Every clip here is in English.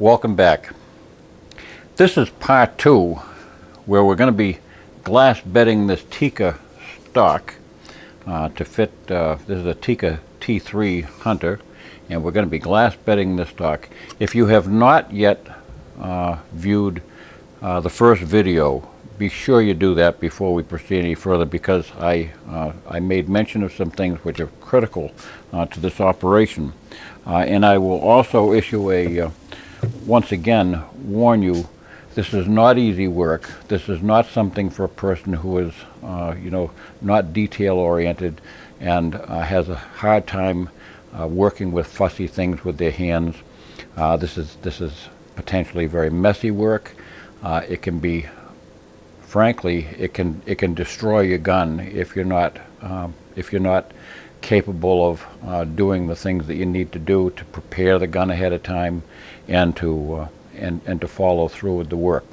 Welcome back. This is part two where we're going to be glass bedding this Tikka stock uh, to fit, uh, this is a Tikka T3 Hunter and we're going to be glass bedding this stock. If you have not yet uh, viewed uh, the first video, be sure you do that before we proceed any further because I, uh, I made mention of some things which are critical uh, to this operation. and I will also issue a once again warn you this is not easy work. This is not something for a person who is, uh, you know, not detail oriented and uh, has a hard time uh, working with fussy things with their hands. Uh, this is this is potentially very messy work. Uh, it can be, frankly, it can it can destroy your gun if you're not um, if you're not capable of uh, doing the things that you need to do to prepare the gun ahead of time and to uh, and and to follow through with the work.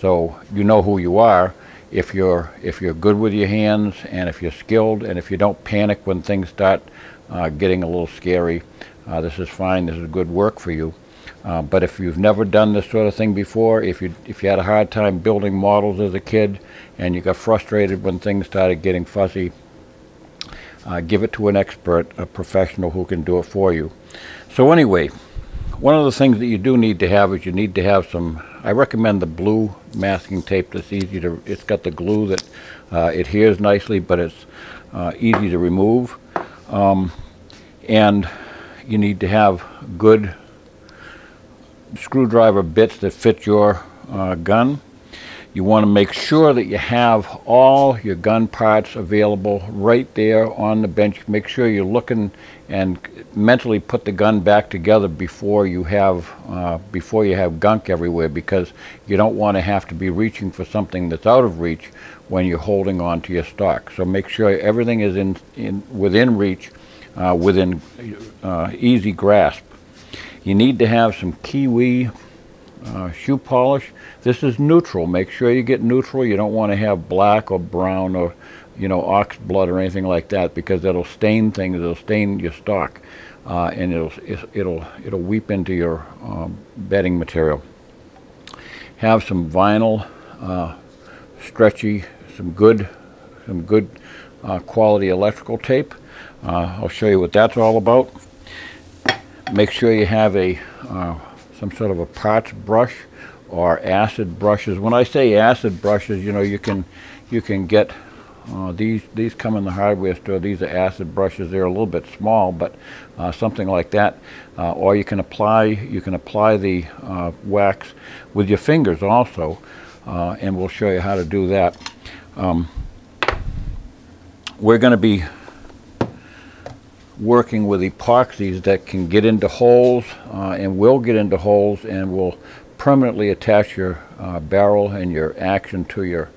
So you know who you are if you're if you're good with your hands and if you're skilled and if you don't panic when things start uh, getting a little scary. Uh, this is fine. This is good work for you. Uh, but if you've never done this sort of thing before, if you if you had a hard time building models as a kid and you got frustrated when things started getting fuzzy, uh, give it to an expert, a professional who can do it for you. So anyway, one of the things that you do need to have is you need to have some, I recommend the blue masking tape that's easy to, it's got the glue that uh, adheres nicely, but it's uh, easy to remove. Um, and you need to have good screwdriver bits that fit your uh, gun. You want to make sure that you have all your gun parts available right there on the bench. Make sure you're looking and mentally put the gun back together before you have uh, before you have gunk everywhere because you don't want to have to be reaching for something that's out of reach when you're holding on to your stock. So make sure everything is in, in within reach, uh, within uh, easy grasp. You need to have some kiwi uh, shoe polish. This is neutral. Make sure you get neutral. You don't want to have black or brown or, you know, ox blood or anything like that because it'll stain things. It'll stain your stock, uh, and it'll it'll it'll weep into your um, bedding material. Have some vinyl, uh, stretchy, some good, some good uh, quality electrical tape. Uh, I'll show you what that's all about. Make sure you have a uh, some sort of a parts brush or acid brushes. When I say acid brushes, you know, you can you can get uh, these these come in the hardware store. These are acid brushes. They're a little bit small, but uh, something like that. Uh, or you can apply you can apply the uh, wax with your fingers also, uh, and we'll show you how to do that. Um, we're going to be working with epoxies that can get into holes uh, and will get into holes and will permanently attach your uh, barrel and your action to your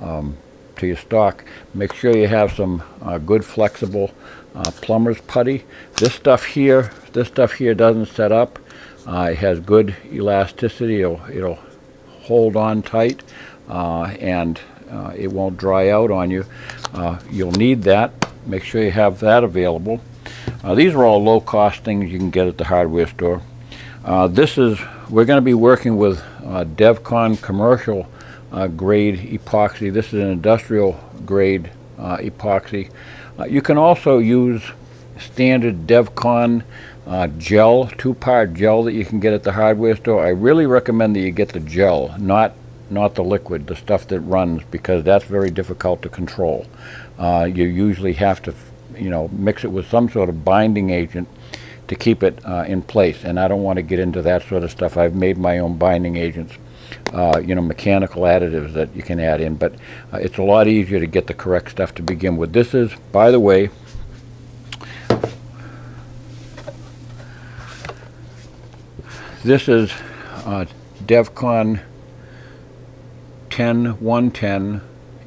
um, to your stock. Make sure you have some uh, good flexible uh, plumber's putty. This stuff here, this stuff here doesn't set up. Uh, it has good elasticity. It'll, it'll hold on tight uh, and it won't dry out on you. you'll need that. Make sure you have that available. Uh, these are all low cost things you can get at the hardware store. Uh, this is, we're going to be working with uh, DevCon commercial uh, grade epoxy. This is an industrial grade uh, epoxy. Uh, you can also use standard DevCon gel, two-part gel that you can get at the hardware store. I really recommend that you get the gel, not not the liquid, the stuff that runs, because that's very difficult to control. you usually have to you know, mix it with some sort of binding agent to keep it uh, in place. And I don't want to get into that sort of stuff. I've made my own binding agents, uh, you know, mechanical additives that you can add in. But uh, it's a lot easier to get the correct stuff to begin with. This is, by the way, this is uh, DEVCON 10110,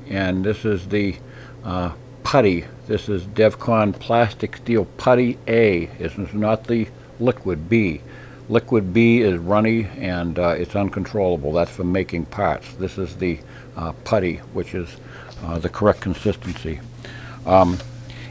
and this is the uh, putty this is DevCon plastic steel putty A. This is not the liquid B. Liquid B is runny and uh, it's uncontrollable. That's for making parts. This is the uh, putty, which is uh, the correct consistency. Um,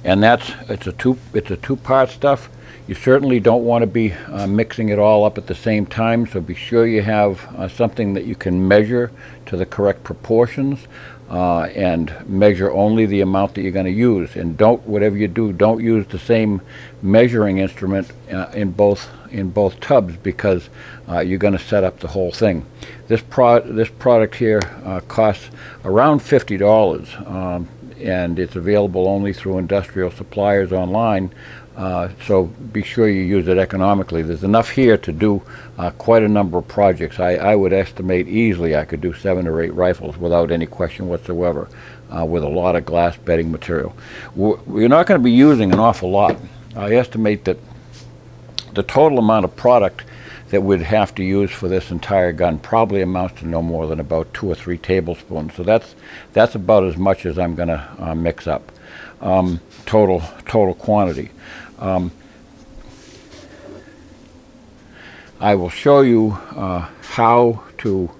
and that's it's a two it's a two-part stuff. You certainly don't want to be uh, mixing it all up at the same time, so be sure you have uh, something that you can measure to the correct proportions uh, and measure only the amount that you're going to use. And don't, whatever you do, don't use the same measuring instrument uh, in both in both tubs because uh, you're going to set up the whole thing. This pro this product here uh, costs around fifty dollars, um, and it's available only through industrial suppliers online. Uh, so be sure you use it economically. There's enough here to do uh, quite a number of projects. I, I, would estimate easily I could do seven or eight rifles without any question whatsoever uh, with a lot of glass bedding material. We're not going to be using an awful lot. I estimate that the total amount of product that we'd have to use for this entire gun probably amounts to no more than about two or three tablespoons. So that's that's about as much as I'm going to uh, mix up. Um, total total quantity. Um, I will show you uh, how to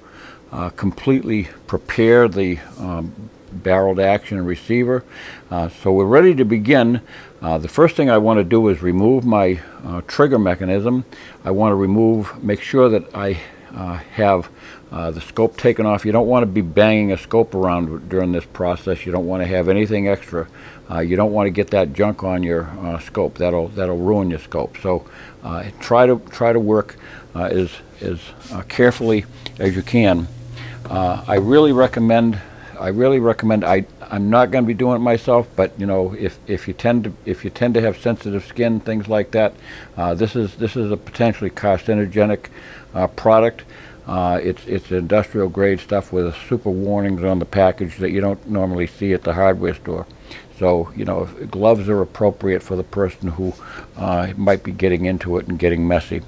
uh, completely prepare the um, barreled action receiver. Uh, so we're ready to begin. Uh, the first thing I want to do is remove my uh, trigger mechanism. I want to remove, make sure that I uh, have the scope taken off. You don't want to be banging a scope around during this process. You don't want to have anything extra uh, you don't want to get that junk on your uh, scope. That'll that'll ruin your scope. So uh, try to try to work uh, as as uh, carefully as you can. Uh, I really recommend. I really recommend. I I'm not going to be doing it myself, but you know, if if you tend to if you tend to have sensitive skin, things like that, this is this is a potentially carcinogenic product. Uh, it's it's industrial grade stuff with super warnings on the package that you don't normally see at the hardware store. So, you know, gloves are appropriate for the person who uh, might be getting into it and getting messy.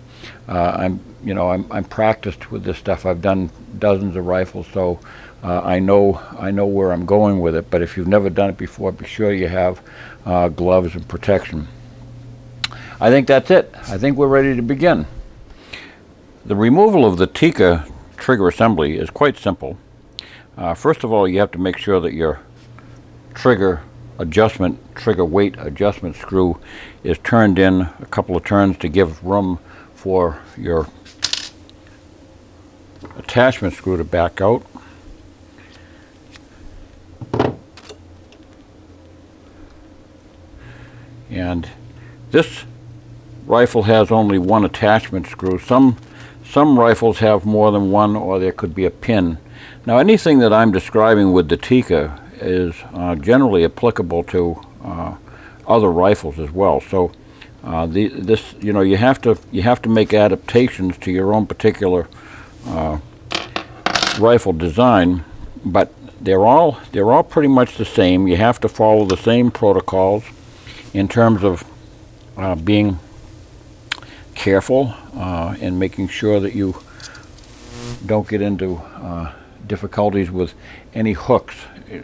Uh, I'm, you know, I'm, I'm practiced with this stuff. I've done dozens of rifles, so uh, I know I know where I'm going with it. But if you've never done it before, be sure you have uh, gloves and protection. I think that's it. I think we're ready to begin. The removal of the Tikka trigger assembly is quite simple. Uh, first of all, you have to make sure that your trigger adjustment, trigger weight adjustment screw is turned in a couple of turns to give room for your attachment screw to back out. And this rifle has only one attachment screw. Some some rifles have more than one or there could be a pin. Now anything that I'm describing with the Tikka is uh, generally applicable to uh, other rifles as well. So uh, the, this, you know, you have to you have to make adaptations to your own particular uh, rifle design, but they're all they're all pretty much the same. You have to follow the same protocols in terms of uh, being careful uh, and making sure that you don't get into difficulties with any hooks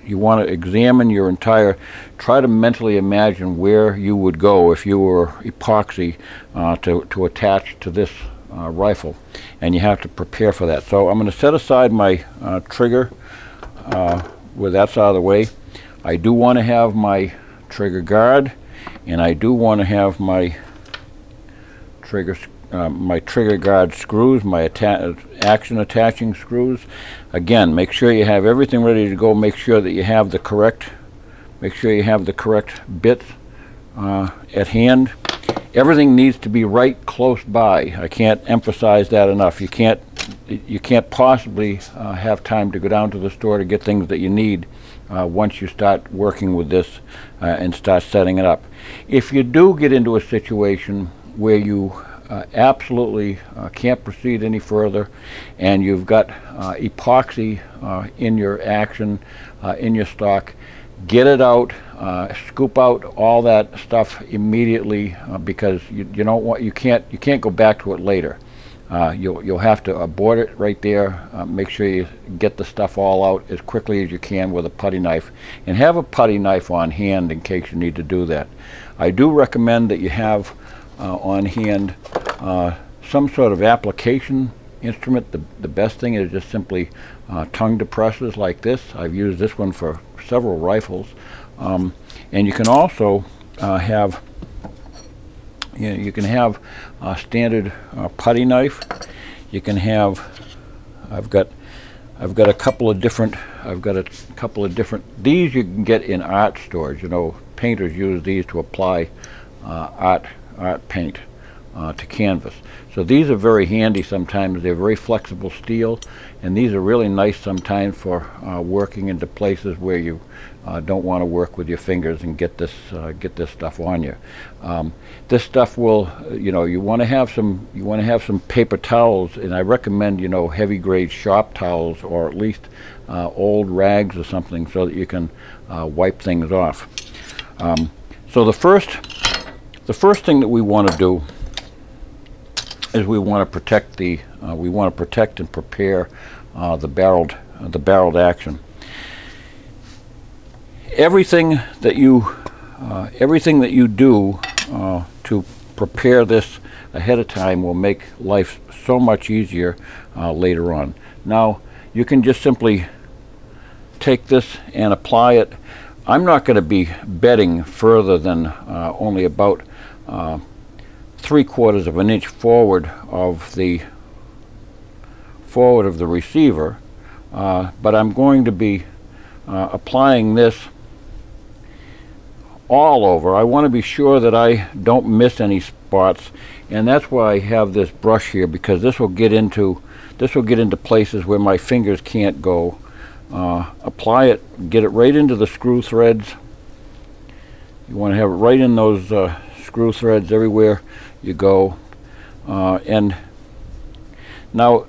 you want to examine your entire, try to mentally imagine where you would go if you were epoxy uh, to, to attach to this uh, rifle. And you have to prepare for that. So I'm going to set aside my uh, trigger uh, where that's out of the way. I do want to have my trigger guard and I do want to have my trigger uh, my trigger guard screws, my atta action attaching screws. Again, make sure you have everything ready to go. Make sure that you have the correct, make sure you have the correct bits uh, at hand. Everything needs to be right close by. I can't emphasize that enough. You can't, you can't possibly uh, have time to go down to the store to get things that you need uh, once you start working with this uh, and start setting it up. If you do get into a situation where you uh, absolutely uh, can't proceed any further and you've got uh, epoxy uh, in your action uh, in your stock get it out uh, scoop out all that stuff immediately because you, you don't want you can't you can't go back to it later. You'll you'll have to abort it right there make sure you get the stuff all out as quickly as you can with a putty knife and have a putty knife on hand in case you need to do that. I do recommend that you have on hand uh, some sort of application instrument. The, the best thing is just simply uh, tongue depressors like this. I've used this one for several rifles. Um, and you can also uh, have you, know, you can have a standard uh, putty knife. You can have I've got I've got a couple of different I've got a couple of different these you can get in art stores. You know, painters use these to apply uh, art art paint uh, to canvas. So these are very handy sometimes. They're very flexible steel, and these are really nice sometimes for uh, working into places where you uh, don't want to work with your fingers and get this uh, get this stuff on you. Um, this stuff will, you know, you want to have some you want to have some paper towels, and I recommend you know heavy grade shop towels or at least uh, old rags or something so that you can uh, wipe things off. Um, so the first the first thing that we want to do is we want to protect the uh, we want to protect and prepare uh, the barreled uh, the barreled action. Everything that you uh, everything that you do uh, to prepare this ahead of time will make life so much easier uh, later on. Now you can just simply take this and apply it. I'm not going to be bedding further than only about three quarters of an inch forward of the forward of the receiver uh, but I'm going to be uh, applying this all over. I want to be sure that I don't miss any spots and that's why I have this brush here because this will get into this will get into places where my fingers can't go. Uh, apply it, get it right into the screw threads. You want to have it right in those uh, screw threads everywhere you go. Uh, and now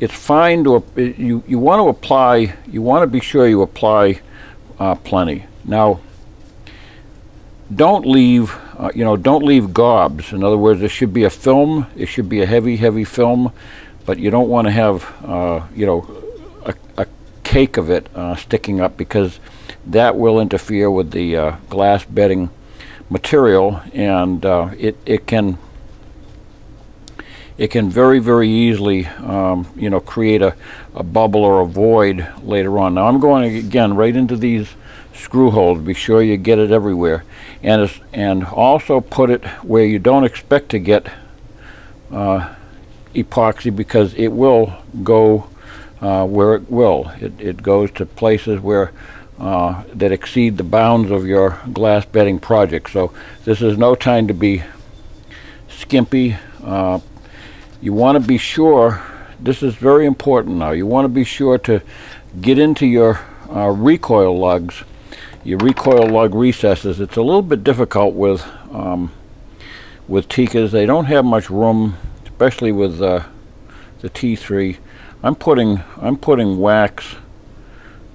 it's fine to you you want to apply you want to be sure you apply uh, plenty. Now don't leave uh, you know don't leave gobs. In other words, there should be a film. It should be a heavy heavy film, but you don't want to have uh, you know a, a, cake of it uh, sticking up because that will interfere with the uh, glass bedding material and uh, it, it can it can very very easily um, you know create a, a bubble or a void later on. Now I'm going again right into these screw holes. Be sure you get it everywhere. And and also put it where you don't expect to get uh, epoxy because it will go uh, where it will. It, it goes to places where uh, that exceed the bounds of your glass bedding project. So this is no time to be skimpy. Uh, you want to be sure, this is very important now, you want to be sure to get into your uh, recoil lugs, your recoil lug recesses. It's a little bit difficult with um, with Tikkas. They don't have much room, especially with uh, the T3. I'm putting I'm putting wax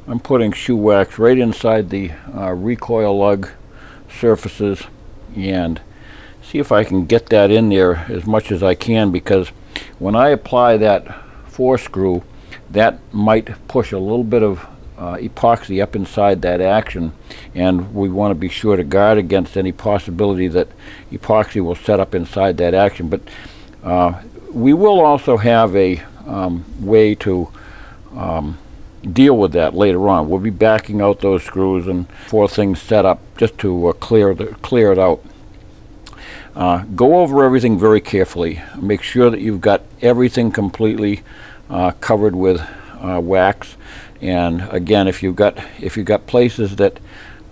I'm putting shoe wax right inside the uh, recoil lug surfaces and see if I can get that in there as much as I can because when I apply that four screw that might push a little bit of uh, epoxy up inside that action and we want to be sure to guard against any possibility that epoxy will set up inside that action. But uh, we will also have a um, way to um, deal with that later on. We'll be backing out those screws and four things set up just to uh, clear the clear it out. Uh, go over everything very carefully. Make sure that you've got everything completely uh, covered with uh, wax. And again, if you've got if you've got places that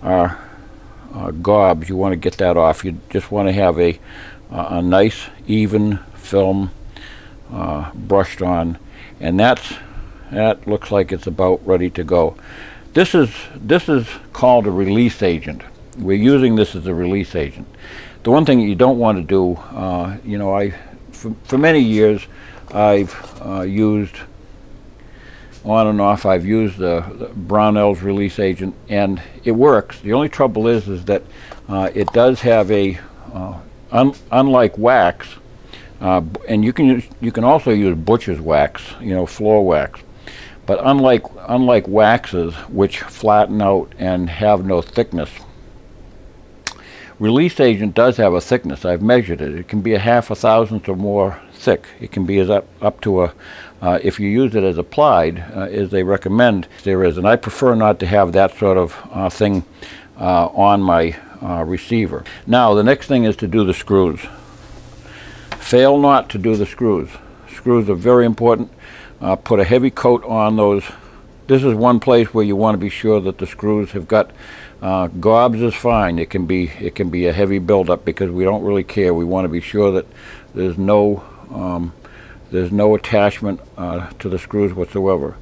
are uh, gobs, you want to get that off. You just want to have a a nice even film uh, brushed on, and that's that looks like it's about ready to go. This is, this is called a release agent. We're using this as a release agent. The one thing you don't want to do, uh, you know, I, for, for many years, I've uh, used on and off. I've used the, the, Brownell's release agent, and it works. The only trouble is, is that uh, it does have a, uh, un unlike wax, uh, and you can use, you can also use butcher's wax, you know, floor wax. But unlike, unlike waxes, which flatten out and have no thickness, release agent does have a thickness. I've measured it. It can be a half a thousandth or more thick. It can be as up, up to a, uh, if you use it as applied, uh, as they recommend there is. And I prefer not to have that sort of uh, thing uh, on my uh, receiver. Now the next thing is to do the screws. Fail not to do the screws. Screws are very important. Uh, put a heavy coat on those. This is one place where you want to be sure that the screws have got uh, gobs is fine. It can be it can be a heavy buildup because we don't really care. We want to be sure that there's no um, there's no attachment uh, to the screws whatsoever.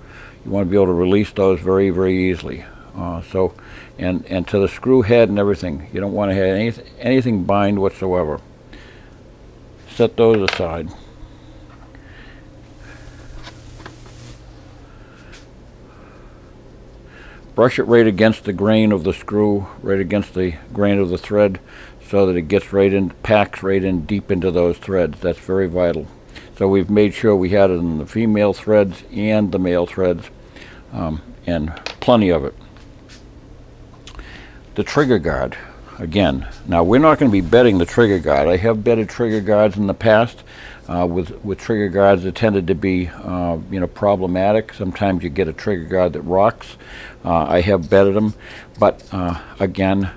You want to be able to release those very very easily. Uh, so and and to the screw head and everything. You don't want to have any, anything bind whatsoever. Set those aside. Brush it right against the grain of the screw, right against the grain of the thread, so that it gets right in, packs right in deep into those threads. That's very vital. So we've made sure we had it in the female threads and the male threads, um, and plenty of it. The trigger guard, again. Now we're not going to be bedding the trigger guard. I have bedded trigger guards in the past. Uh, with with trigger guards that tended to be uh, you know problematic. Sometimes you get a trigger guard that rocks. Uh, I have bedded them, but uh, again,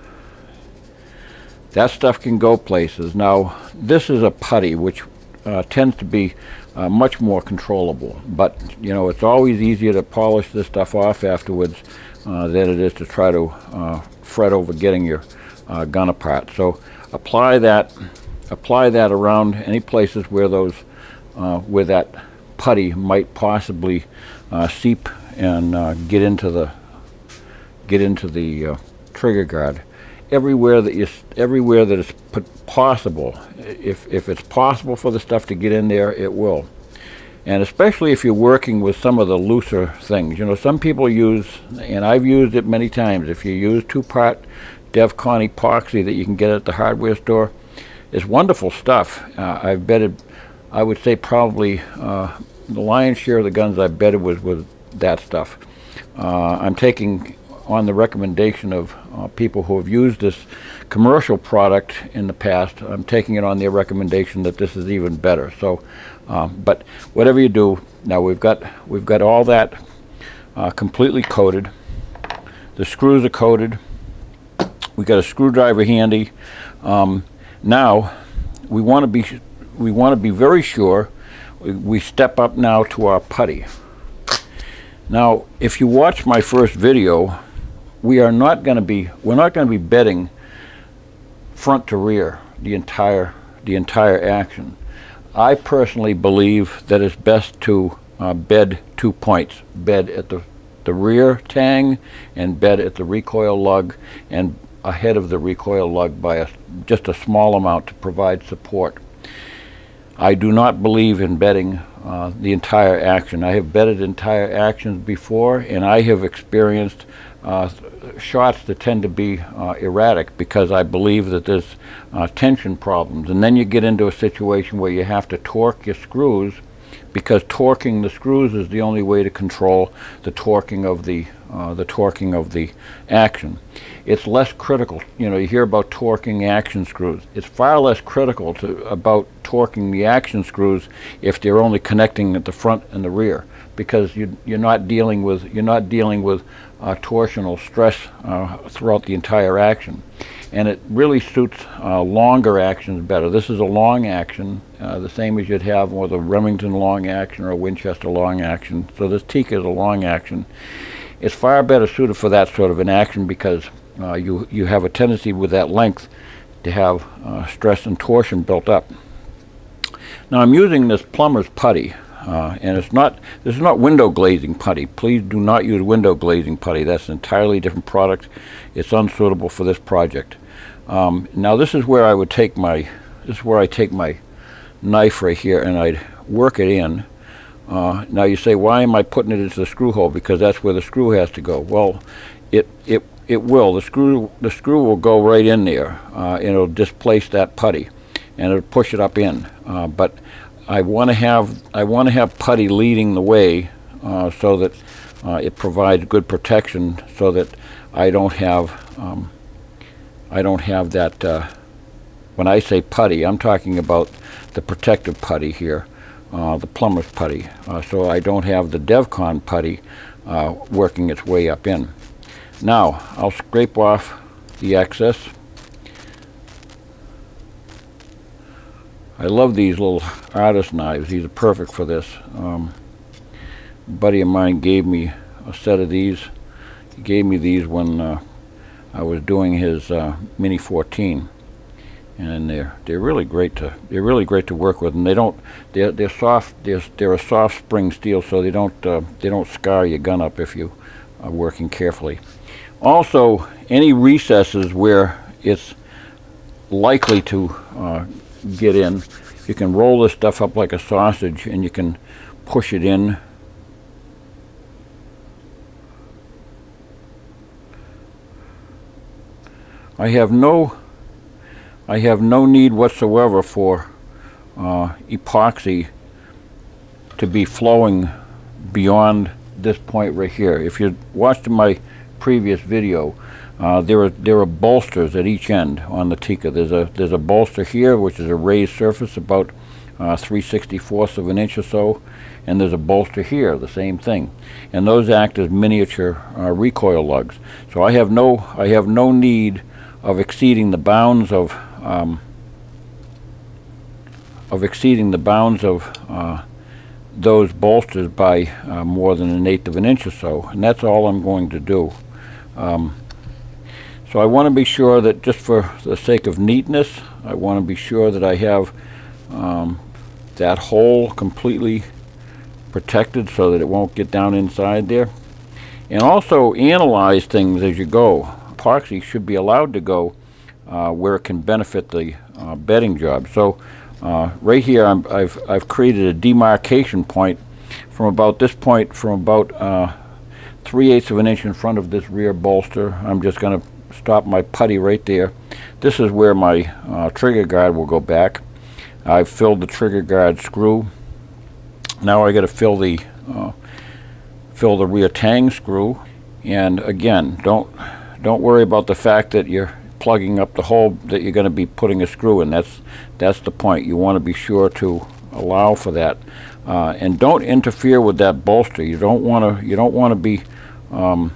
that stuff can go places. Now this is a putty which uh, tends to be uh, much more controllable, but you know it's always easier to polish this stuff off afterwards than it is to try to fret over getting your gun apart. So apply that apply that around any places where those uh, where that putty might possibly uh, seep and uh, get into the get into the uh, trigger guard everywhere that you everywhere that is possible if if it's possible for the stuff to get in there it will and especially if you're working with some of the looser things you know some people use and I've used it many times if you use two-part DevCon epoxy that you can get at the hardware store it's wonderful stuff. Uh, I've bedded, I would say probably uh, the lion's share of the guns I've bedded was with that stuff. Uh, I'm taking on the recommendation of uh, people who have used this commercial product in the past. I'm taking it on their recommendation that this is even better. So, um, but whatever you do, now we've got we've got all that uh, completely coated. The screws are coated. We got a screwdriver handy. Um, now, we want to be we want to be very sure we step up now to our putty. Now, if you watch my first video, we are not going to be we're not going to be bedding front to rear the entire the entire action. I personally believe that it's best to uh, bed two points, bed at the the rear tang and bed at the recoil lug and ahead of the recoil lug by a, just a small amount to provide support. I do not believe in bedding uh, the entire action. I have bedded entire actions before, and I have experienced uh, shots that tend to be uh, erratic because I believe that there's uh, tension problems. And then you get into a situation where you have to torque your screws because torquing the screws is the only way to control the torquing of the uh, the torquing of the action. It's less critical. You know, you hear about torquing action screws. It's far less critical to about torquing the action screws if they're only connecting at the front and the rear, because you, you're not dealing with you're not dealing with uh, torsional stress uh, throughout the entire action and it really suits uh, longer actions better. This is a long action, uh, the same as you'd have with a Remington long action or a Winchester long action. So this Tikka is a long action. It's far better suited for that sort of an action because uh, you, you have a tendency with that length to have uh, stress and torsion built up. Now I'm using this plumber's putty. Uh, and it's not this is not window glazing putty. Please do not use window glazing putty. That's an entirely different product. It's unsuitable for this project. Um, now this is where I would take my this is where I take my knife right here and I'd work it in. Uh, now you say, why am I putting it into the screw hole? Because that's where the screw has to go. Well, it it it will. The screw the screw will go right in there. Uh, and it'll displace that putty, and it'll push it up in. Uh, but I want to have I want to have putty leading the way uh, so that uh, it provides good protection so that I don't have um, I don't have that uh, when I say putty I'm talking about the protective putty here uh, the plumber's putty. Uh, so I don't have the DevCon putty uh, working its way up in. Now I'll scrape off the excess I love these little artist knives. These are perfect for this. Um, buddy of mine gave me a set of these. He gave me these when uh, I was doing his uh, Mini 14, and they're they're really great to they're really great to work with. And they don't they're they're soft. They're they're a soft spring steel, so they don't uh, they don't scar your gun up if you are working carefully. Also, any recesses where it's likely to uh, get in. You can roll this stuff up like a sausage and you can push it in. I have no I have no need whatsoever for uh, epoxy to be flowing beyond this point right here. If you watched my previous video, uh, there are there are bolsters at each end on the Tikka. There's a there's a bolster here, which is a raised surface about uh, 3 64ths of an inch or so, and there's a bolster here, the same thing, and those act as miniature uh, recoil lugs. So I have no I have no need of exceeding the bounds of um, of exceeding the bounds of uh, those bolsters by uh, more than an eighth of an inch or so, and that's all I'm going to do. Um, so I want to be sure that just for the sake of neatness, I want to be sure that I have um, that hole completely protected so that it won't get down inside there. And also analyze things as you go. Epoxy should be allowed to go uh, where it can benefit the uh, bedding job. So uh, right here i have I've created a demarcation point from about this point from about uh, 3 eighths of an inch in front of this rear bolster. I'm just going to stop my putty right there. This is where my uh, trigger guard will go back. I've filled the trigger guard screw. Now I got to fill the uh, fill the rear tang screw. And again, don't don't worry about the fact that you're plugging up the hole that you're going to be putting a screw in. That's that's the point. You want to be sure to allow for that, uh, and don't interfere with that bolster. You don't want to you don't want to be um,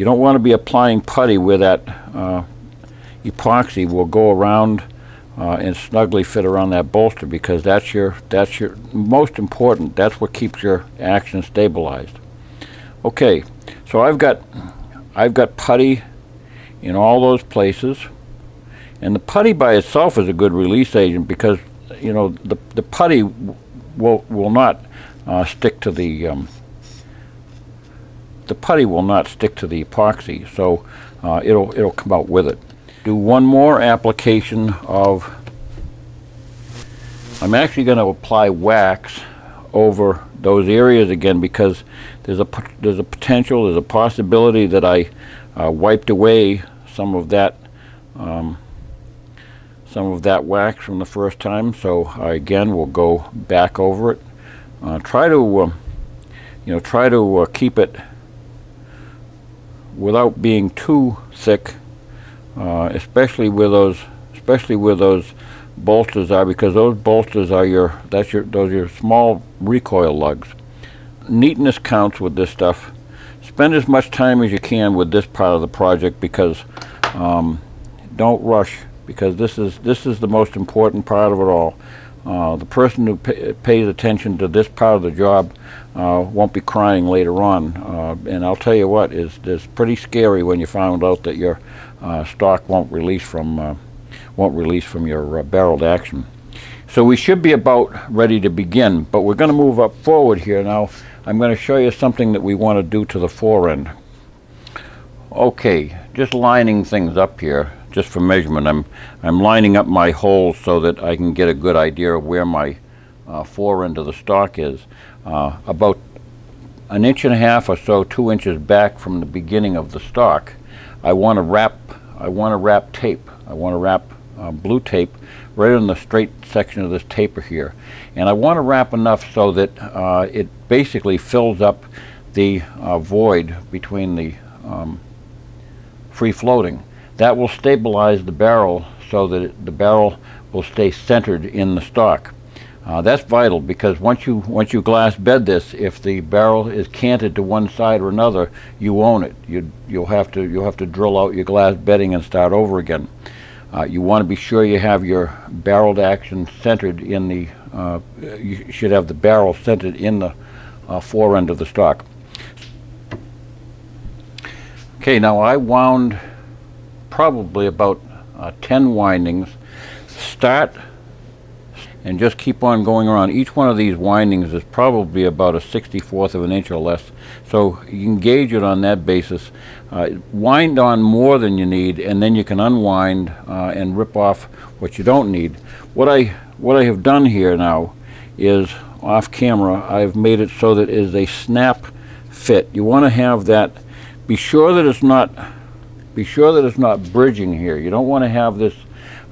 you don't want to be applying putty where that uh, epoxy will go around uh, and snugly fit around that bolster because that's your that's your most important that's what keeps your action stabilized. Okay so I've got I've got putty in all those places and the putty by itself is a good release agent because you know the the putty will will not uh, stick to the um, the putty will not stick to the epoxy, so uh, it'll it'll come out with it. Do one more application of. I'm actually going to apply wax over those areas again because there's a there's a potential, there's a possibility that I uh, wiped away some of that um, some of that wax from the first time. So I again will go back over it. Uh, try to uh, you know try to uh, keep it without being too thick, uh, especially where those especially where those bolsters are, because those bolsters are your that's your those are your small recoil lugs. Neatness counts with this stuff. Spend as much time as you can with this part of the project because um, don't rush because this is this is the most important part of it all. Uh, the person who pay, pays attention to this part of the job uh, won't be crying later on. Uh, and I'll tell you what, is it's pretty scary when you find out that your uh, stock won't release from uh, won't release from your barreled action. So we should be about ready to begin, but we're going to move up forward here now. I'm going to show you something that we want to do to the fore end. Okay, just lining things up here just for measurement. I'm, I'm lining up my holes so that I can get a good idea of where my uh, fore end of the stock is. Uh, about an inch and a half or so, two inches back from the beginning of the stock, I want to wrap, I want to wrap tape. I want to wrap uh, blue tape right on the straight section of this taper here. And I want to wrap enough so that uh, it basically fills up the uh, void between the um, free floating. That will stabilize the barrel so that the barrel will stay centered in the stock. Uh, that's vital because once you once you glass bed this, if the barrel is canted to one side or another, you own it. You you'll have to you'll have to drill out your glass bedding and start over again. Uh, you want to be sure you have your barreled action centered in the, uh, you should have the barrel centered in the uh, fore end of the stock. Okay, now I wound probably about uh, 10 windings. Start and just keep on going around. Each one of these windings is probably about a 64th of an inch or less. So you can gauge it on that basis. Uh, wind on more than you need and then you can unwind uh, and rip off what you don't need. What I, what I have done here now is off camera I've made it so that it is a snap fit. You want to have that, be sure that it's not be sure that it's not bridging here. You don't want to have this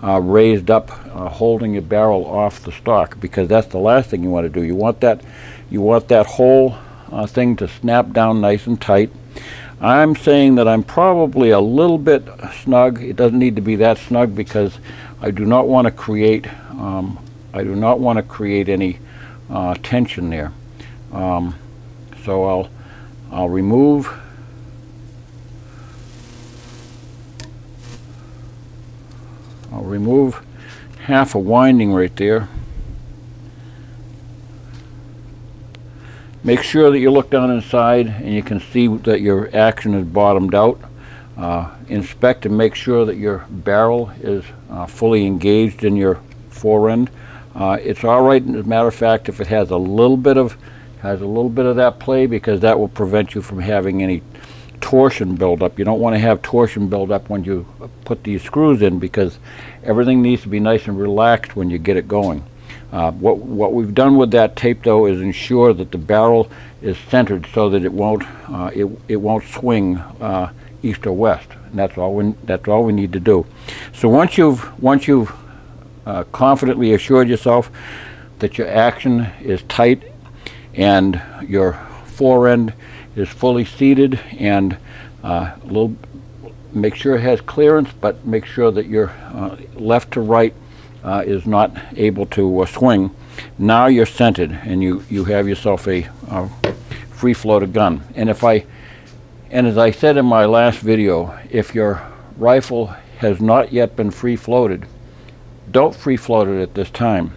uh, raised up uh, holding your barrel off the stock because that's the last thing you want to do. You want that you want that whole uh, thing to snap down nice and tight. I'm saying that I'm probably a little bit snug. It doesn't need to be that snug because I do not want to create um, I do not want to create any uh, tension there. Um, so I'll I'll remove I'll remove half a winding right there. Make sure that you look down inside and you can see that your action is bottomed out. Uh, inspect and make sure that your barrel is uh, fully engaged in your fore end. Uh, it's all right, as a matter of fact, if it has a little bit of has a little bit of that play because that will prevent you from having any torsion buildup. You don't want to have torsion buildup when you put these screws in because everything needs to be nice and relaxed when you get it going. Uh, what, what we've done with that tape though is ensure that the barrel is centered so that it won't, uh, it, it won't swing uh, east or west. And that's all, we, that's all we need to do. So once you've, once you've uh, confidently assured yourself that your action is tight and your fore end is fully seated and uh, little make sure it has clearance but make sure that your uh, left to right uh, is not able to uh, swing. Now you're centered and you you have yourself a free floated gun. And if I and as I said in my last video if your rifle has not yet been free floated don't free float it at this time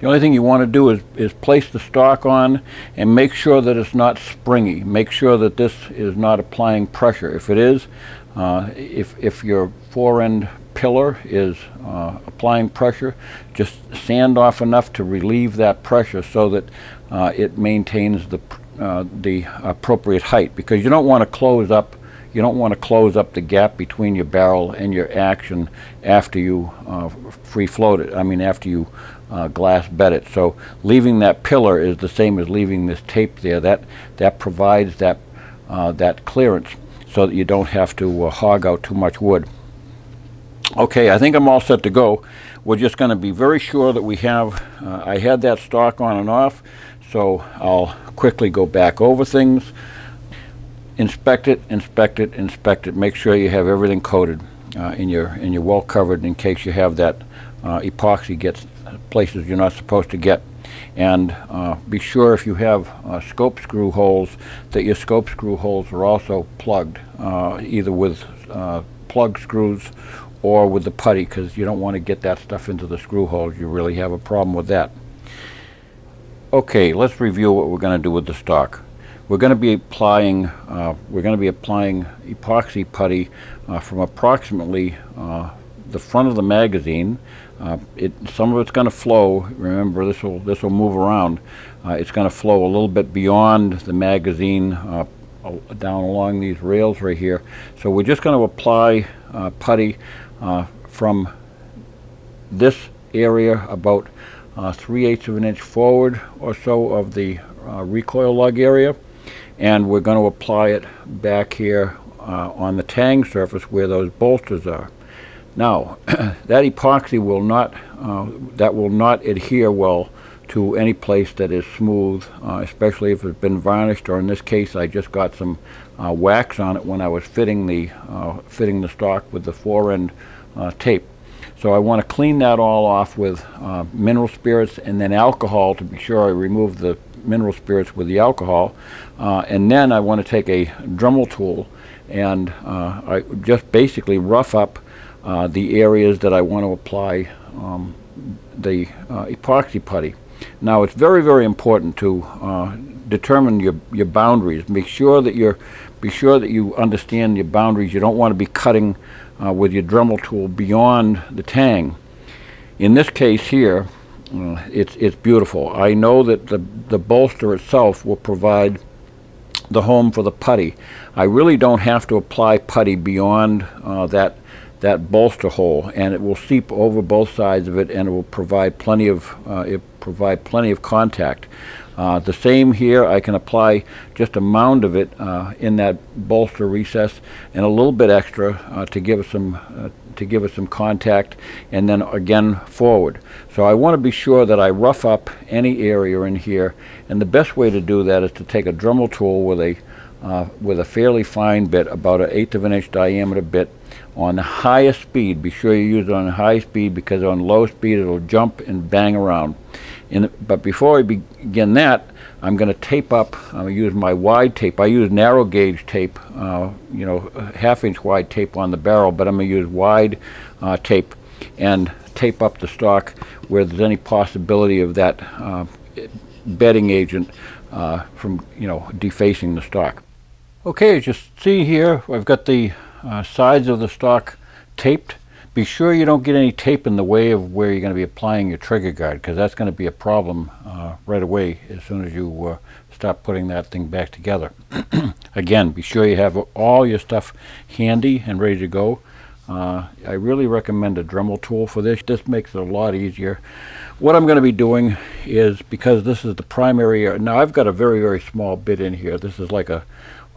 the only thing you want to do is, is place the stock on and make sure that it's not springy. Make sure that this is not applying pressure. If it is, uh, if, if your fore end pillar is uh, applying pressure, just sand off enough to relieve that pressure so that uh, it maintains the, uh, the appropriate height because you don't want to close up you don't want to close up the gap between your barrel and your action after you uh, free float it. I mean after you uh, glass bed it. So leaving that pillar is the same as leaving this tape there. That that provides that uh, that clearance so that you don't have to uh, hog out too much wood. Okay, I think I'm all set to go. We're just going to be very sure that we have, uh, I had that stock on and off, so I'll quickly go back over things, inspect it, inspect it, inspect it, make sure you have everything coated uh, and you're, and you're well covered in case you have that uh, epoxy gets places you're not supposed to get. And uh, be sure if you have uh, scope screw holes that your scope screw holes are also plugged, uh, either with uh, plug screws or with the putty because you don't want to get that stuff into the screw holes. You really have a problem with that. Okay, let's review what we're going to do with the stock. We're going to be applying uh, we're going to be applying epoxy putty uh, from approximately the front of the magazine uh, it, some of it's going to flow. Remember, this will this will move around. Uh, it's going to flow a little bit beyond the magazine uh, down along these rails right here. So we're just going to apply uh, putty uh, from this area about uh, 3 eighths of an inch forward or so of the recoil lug area. And we're going to apply it back here on the tang surface where those bolsters are. Now, that epoxy will not, uh, that will not adhere well to any place that is smooth, uh, especially if it's been varnished, or in this case, I just got some uh, wax on it when I was fitting the, uh, fitting the stock with the fore end uh, tape. So I want to clean that all off with uh, mineral spirits and then alcohol to be sure I remove the mineral spirits with the alcohol. and then I want to take a Dremel tool and I just basically rough up uh, the areas that I want to apply um, the uh, epoxy putty. Now it's very, very important to uh, determine your, your boundaries. Make sure that you're, be sure that you understand your boundaries. You don't want to be cutting uh, with your Dremel tool beyond the tang. In this case here, uh, it's, it's beautiful. I know that the, the bolster itself will provide the home for the putty. I really don't have to apply putty beyond uh, that that bolster hole and it will seep over both sides of it and it will provide plenty of uh, it provide plenty of contact. Uh, the same here, I can apply just a mound of it uh, in that bolster recess and a little bit extra uh, to give some uh, to give us some contact and then again forward. So I want to be sure that I rough up any area in here and the best way to do that is to take a Dremel tool with a uh, with a fairly fine bit, about an eighth of an inch diameter bit on the highest speed. Be sure you use it on high speed because on low speed it'll jump and bang around. In, but before I begin that, I'm going to tape up. I'm going to use my wide tape. I use narrow gauge tape, uh, you know, half inch wide tape on the barrel, but I'm going to use wide uh, tape and tape up the stock where there's any possibility of that uh, bedding agent uh, from, you know, defacing the stock. Okay, as you see here, I've got the uh, sides of the stock taped be sure you don't get any tape in the way of where you're going to be applying your trigger guard because that's going to be a problem uh, right away as soon as you uh, start putting that thing back together. Again, be sure you have all your stuff handy and ready to go. Uh, I really recommend a Dremel tool for this. This makes it a lot easier. What I'm going to be doing is, because this is the primary, now I've got a very, very small bit in here. This is like a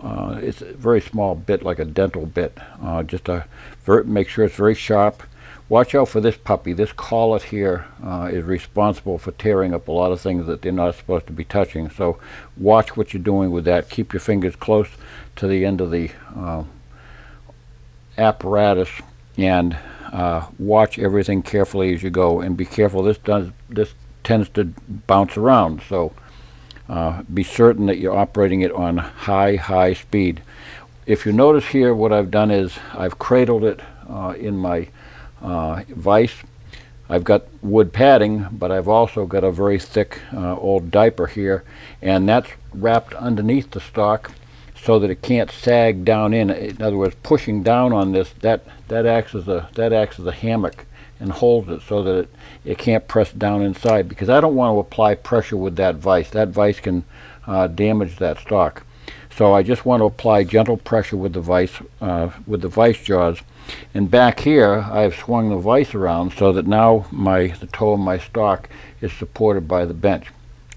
uh, it's a very small bit, like a dental bit. Uh, just to make sure it's very sharp. Watch out for this puppy. This collet here uh, is responsible for tearing up a lot of things that they're not supposed to be touching. So watch what you're doing with that. Keep your fingers close to the end of the uh, apparatus and uh, watch everything carefully as you go. And be careful. This does this tends to bounce around. So uh, be certain that you're operating it on high, high speed. If you notice here, what I've done is I've cradled it uh, in my uh, vise. I've got wood padding, but I've also got a very thick uh, old diaper here, and that's wrapped underneath the stock so that it can't sag down in. In other words, pushing down on this, that, that, acts, as a, that acts as a hammock and holds it so that it, it can't press down inside because I don't want to apply pressure with that vise. That vise can uh, damage that stock. So I just want to apply gentle pressure with the vise, uh, with the vise jaws. And back here, I've swung the vise around so that now my the toe of my stock is supported by the bench.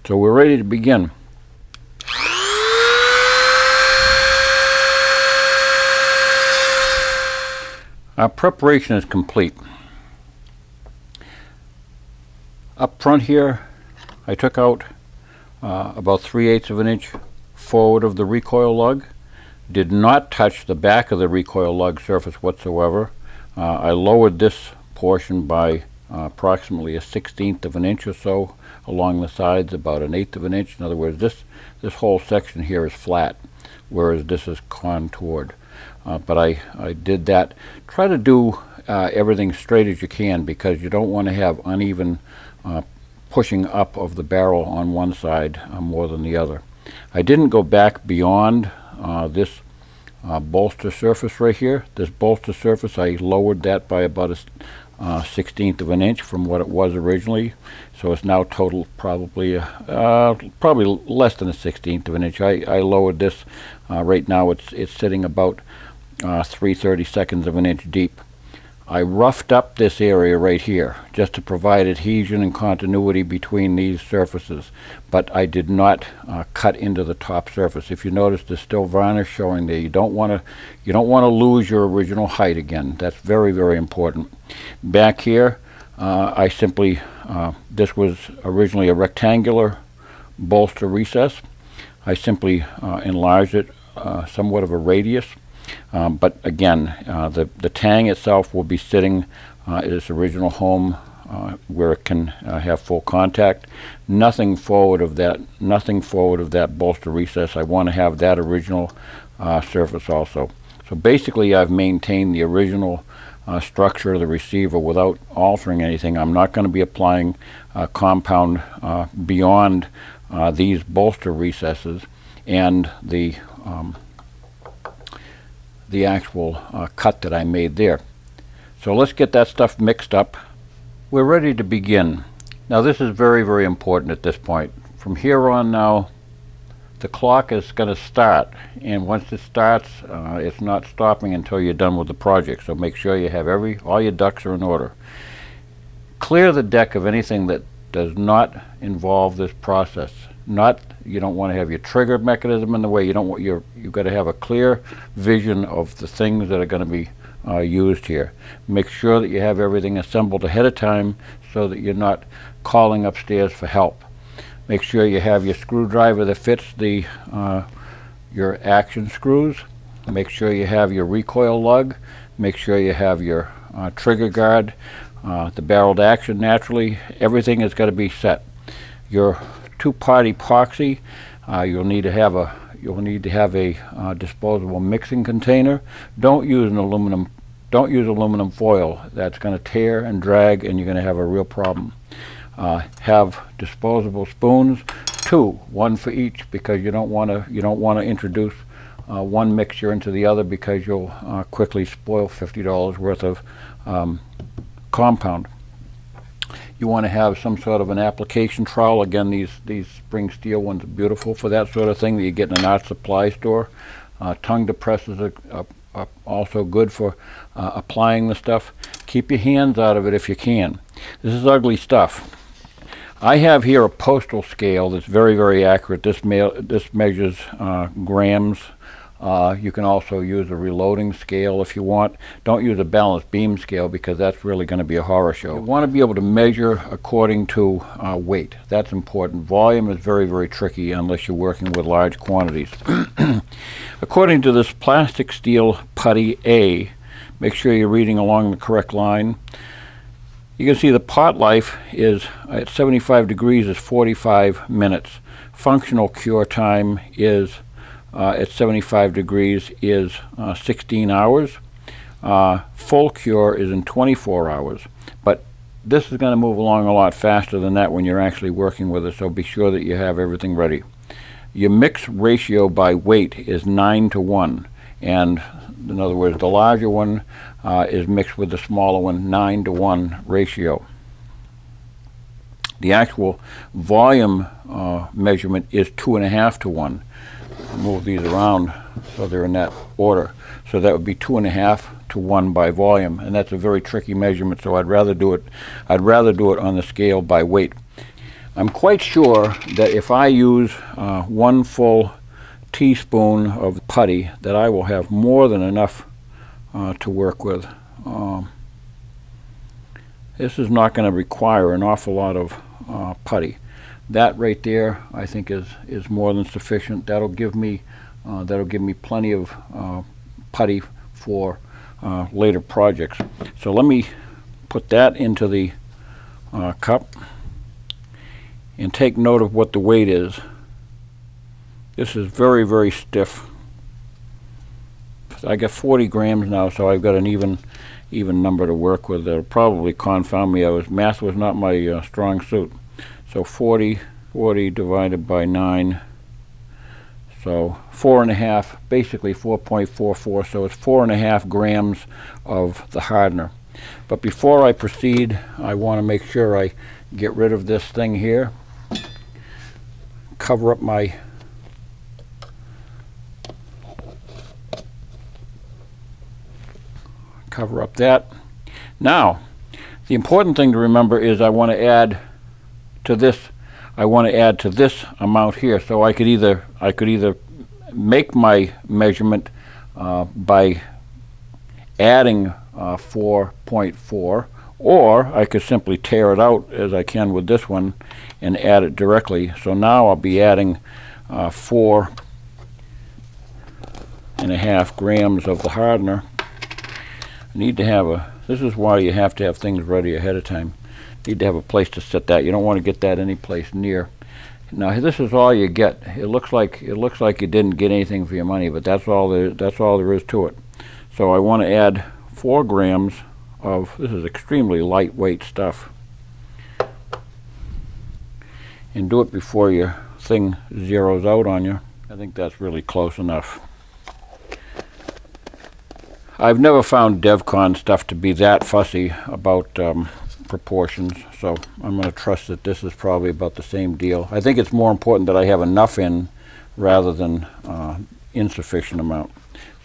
So we're ready to begin. Our preparation is complete. Up front here, I took out uh, about 3 eighths of an inch forward of the recoil lug. Did not touch the back of the recoil lug surface whatsoever. Uh, I lowered this portion by uh, approximately a sixteenth of an inch or so along the sides, about an eighth of an inch. In other words, this, this whole section here is flat, whereas this is contoured. Uh, but I, I did that. Try to do uh, everything straight as you can because you don't want to have uneven uh, pushing up of the barrel on one side uh, more than the other. I didn't go back beyond uh, this uh, bolster surface right here. This bolster surface, I lowered that by about a uh, 16th of an inch from what it was originally. So it's now total probably uh, probably less than a 16th of an inch. I, I lowered this. right now it's, it's sitting about uh, 3 seconds of an inch deep. I roughed up this area right here just to provide adhesion and continuity between these surfaces but I did not uh, cut into the top surface. If you notice there's still varnish showing there. You don't want to you don't want to lose your original height again. That's very very important. Back here uh, I simply uh, this was originally a rectangular bolster recess. I simply uh, enlarged it uh, somewhat of a radius um, but again, uh, the, the tang itself will be sitting uh, at its original home uh, where it can uh, have full contact. Nothing forward of that, nothing forward of that bolster recess. I want to have that original surface also. So basically I've maintained the original uh, structure of the receiver without altering anything. I'm not going to be applying uh, compound uh, beyond these bolster recesses and the um, the actual uh, cut that I made there. So let's get that stuff mixed up. We're ready to begin. Now this is very, very important at this point. From here on now, the clock is going to start. And once it starts, uh, it's not stopping until you're done with the project. So make sure you have every, all your ducks are in order. Clear the deck of anything that does not involve this process. Not, you don't want to have your trigger mechanism in the way. You don't want your, you've got to have a clear vision of the things that are going to be uh, used here. Make sure that you have everything assembled ahead of time so that you're not calling upstairs for help. Make sure you have your screwdriver that fits the uh, your action screws. Make sure you have your recoil lug. Make sure you have your uh, trigger guard, uh, the barreled action naturally. Everything has got to be set. Your two-part epoxy, uh, you'll need to have a you'll need to have a uh, disposable mixing container. Don't use an aluminum don't use aluminum foil. That's going to tear and drag and you're going to have a real problem. Uh, have disposable spoons, two, one for each because you don't want to you don't want to introduce uh, one mixture into the other because you'll uh, quickly spoil $50 worth of um, compound. You want to have some sort of an application trowel. Again, these, these spring steel ones are beautiful for that sort of thing that you get in an art supply store. Uh, tongue depressors are, are, are, also good for uh, applying the stuff. Keep your hands out of it if you can. This is ugly stuff. I have here a postal scale that's very, very accurate. This, this measures uh, grams uh, you can also use a reloading scale if you want. Don't use a balanced beam scale because that's really going to be a horror show. You want to be able to measure according to uh, weight. That's important. Volume is very, very tricky unless you're working with large quantities. according to this plastic steel putty A, make sure you're reading along the correct line. You can see the pot life is at 75 degrees is 45 minutes. Functional cure time is uh, at 75 degrees is uh, 16 hours. Uh, full cure is in 24 hours. But this is going to move along a lot faster than that when you're actually working with it, so be sure that you have everything ready. Your mix ratio by weight is 9 to 1. And in other words, the larger one uh, is mixed with the smaller one, 9 to 1 ratio. The actual volume uh, measurement is 2.5 to 1 move these around so they're in that order. So that would be two and a half to one by volume, and that's a very tricky measurement. So I'd rather do it. I'd rather do it on the scale by weight. I'm quite sure that if I use uh, one full teaspoon of putty, that I will have more than enough uh, to work with. Um, this is not going to require an awful lot of uh, putty that right there I think is is more than sufficient. That'll give me uh, that'll give me plenty of uh, putty for uh, later projects. So let me put that into the uh, cup and take note of what the weight is. This is very very stiff. I got 40 grams now so I've got an even even number to work with. That'll probably confound me. I was math was not my uh, strong suit so 40, 40 divided by 9. So four and a half, basically 4.44. So it's four and a half grams of the hardener. But before I proceed, I want to make sure I get rid of this thing here. Cover up my cover up that. Now, the important thing to remember is I want to add to this, I want to add to this amount here. So I could either, I could either make my measurement uh, by adding uh, 4.4 or I could simply tear it out as I can with this one and add it directly. So now I'll be adding uh, four and a half grams of the hardener. I need to have a, this is why you have to have things ready ahead of time need to have a place to set that. You don't want to get that any place near. Now this is all you get. It looks like it looks like you didn't get anything for your money, but that's all there that's all there is to it. So I want to add four grams of, this is extremely lightweight stuff. And do it before your thing zeroes out on you. I think that's really close enough. I've never found Devcon stuff to be that fussy about um, proportions, so I'm going to trust that this is probably about the same deal. I think it's more important that I have enough in rather than uh, insufficient amount.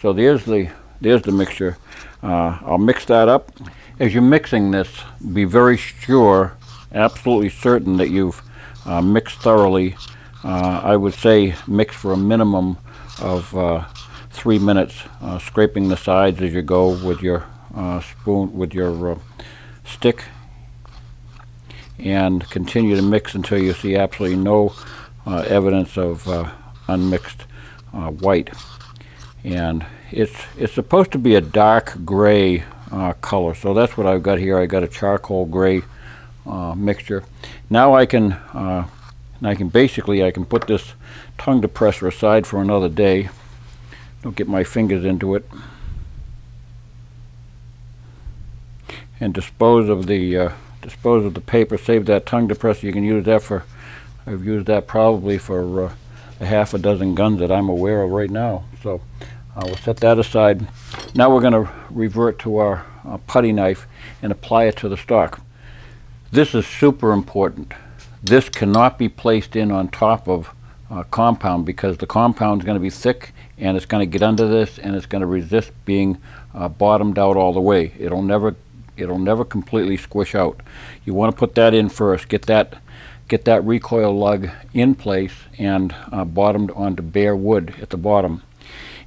So there's the there's the mixture. Uh, I'll mix that up. As you're mixing this, be very sure, absolutely certain that you've uh, mixed thoroughly. Uh, I would say mix for a minimum of uh, three minutes, uh, scraping the sides as you go with your spoon, with your stick, and continue to mix until you see absolutely no evidence of unmixed white. And it's it's supposed to be a dark gray uh, color. So that's what I've got here. I got a charcoal gray uh, mixture. Now I can uh, I can basically I can put this tongue depressor aside for another day. Don't get my fingers into it. And dispose of the uh, dispose of the paper save that tongue depressor you can use that for I've used that probably for uh, a half a dozen guns that I'm aware of right now so uh, we'll set that aside. Now we're going to revert to our uh, putty knife and apply it to the stock. This is super important. This cannot be placed in on top of uh, compound because the compound is going to be thick and it's going to get under this and it's going to resist being uh, bottomed out all the way. It'll never it'll never completely squish out. You want to put that in first. Get that get that recoil lug in place and uh, bottomed onto bare wood at the bottom.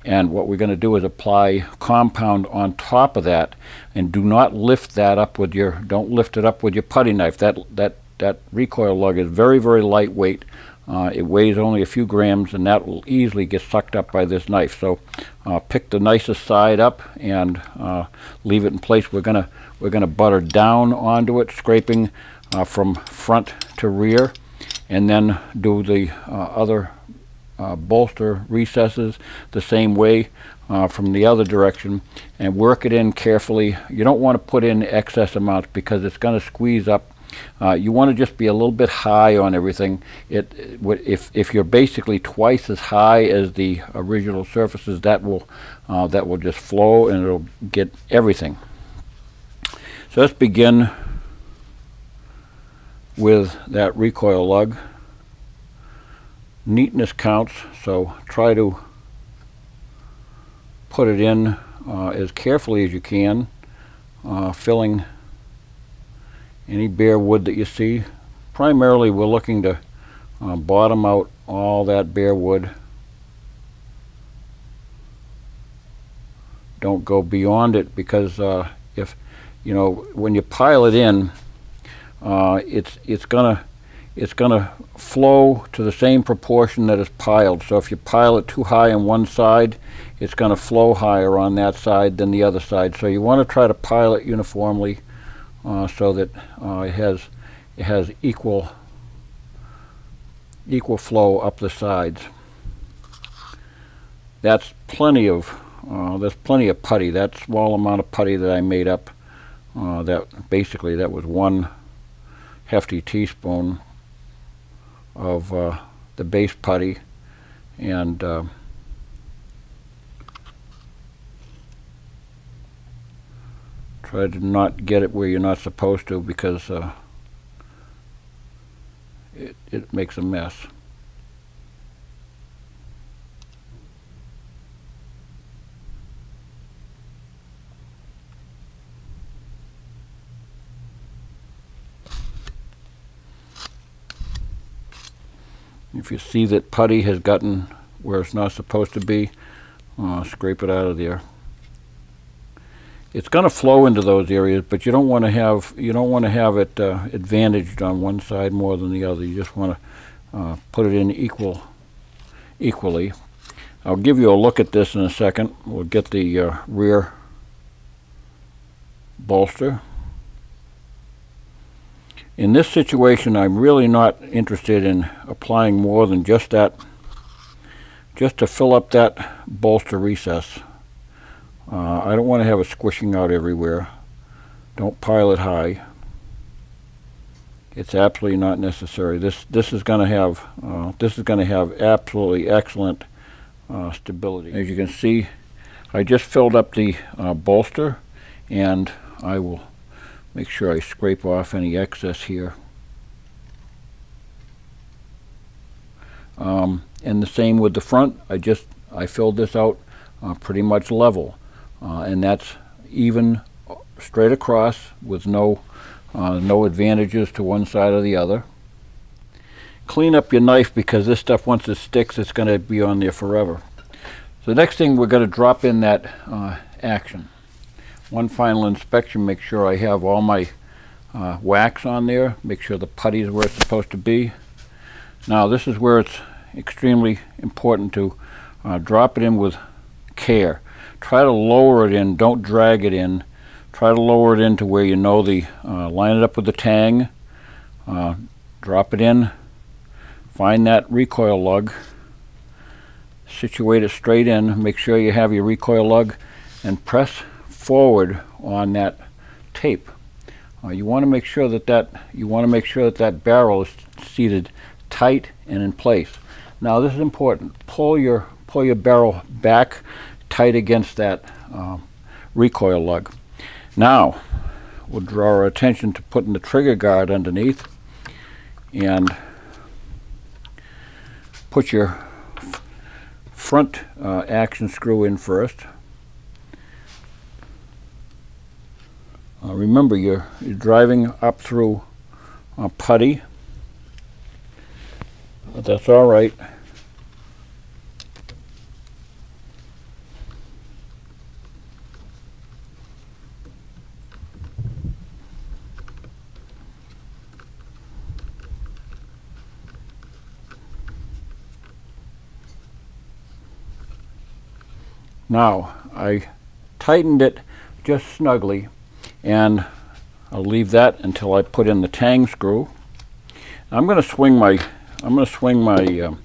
And what we're going to do is apply compound on top of that and do not lift that up with your, don't lift it up with your putty knife. That, that, that recoil lug is very, very lightweight. Uh, it weighs only a few grams and that will easily get sucked up by this knife. So uh, pick the nicest side up and uh, leave it in place. We're gonna we're gonna butter down onto it, scraping uh, from front to rear, and then do the uh, other uh, bolster recesses the same way uh, from the other direction and work it in carefully. You don't want to put in excess amounts because it's going to squeeze up. Uh, you want to just be a little bit high on everything. It, if, if you're basically twice as high as the original surfaces, that will, uh, that will just flow and it'll get everything. So let's begin with that recoil lug neatness counts, so try to put it in uh, as carefully as you can, uh, filling any bare wood that you see. Primarily we're looking to uh, bottom out all that bare wood. Don't go beyond it because uh, if you know when you pile it in, uh, it's it's gonna it's going to flow to the same proportion that it's piled. So if you pile it too high on one side, it's going to flow higher on that side than the other side. So you want to try to pile it uniformly uh, so that uh, it has it has equal equal flow up the sides. That's plenty of uh, there's plenty of putty. That small amount of putty that I made up, uh, that basically that was one hefty teaspoon of uh, the base putty and uh, try to not get it where you're not supposed to because uh, it, it makes a mess. If you see that putty has gotten where it's not supposed to be, uh, scrape it out of there. It's going to flow into those areas, but you don't want to have you don't want to have it uh, advantaged on one side more than the other. You just want to uh, put it in equal equally. I'll give you a look at this in a second. We'll get the uh, rear bolster. In this situation, I'm really not interested in applying more than just that, just to fill up that bolster recess. Uh, I don't want to have it squishing out everywhere. Don't pile it high. It's absolutely not necessary. This this is going to have uh, this is going to have absolutely excellent uh, stability. As you can see, I just filled up the uh, bolster, and I will make sure I scrape off any excess here. Um, and the same with the front. I just I filled this out uh, pretty much level, uh, and that's even straight across with no uh, no advantages to one side or the other. Clean up your knife because this stuff, once it sticks, it's going to be on there forever. So next thing, we're going to drop in that uh, action. One final inspection, make sure I have all my uh, wax on there, make sure the putty is where it's supposed to be. Now this is where it's extremely important to uh, drop it in with care. Try to lower it in, don't drag it in try to lower it into where you know the, uh, line it up with the tang, uh, drop it in, find that recoil lug, situate it straight in, make sure you have your recoil lug, and press forward on that tape. Uh, you want to make sure that that you want to make sure that that barrel is seated tight and in place. Now this is important. Pull your pull your barrel back tight against that uh, recoil lug. Now, we'll draw our attention to putting the trigger guard underneath and put your front uh, action screw in first. Uh, remember, you're, you're driving up through a putty, but that's all right. Now, I tightened it just snugly, and I'll leave that until I put in the tang screw. I'm going to swing my I'm going to swing my uh,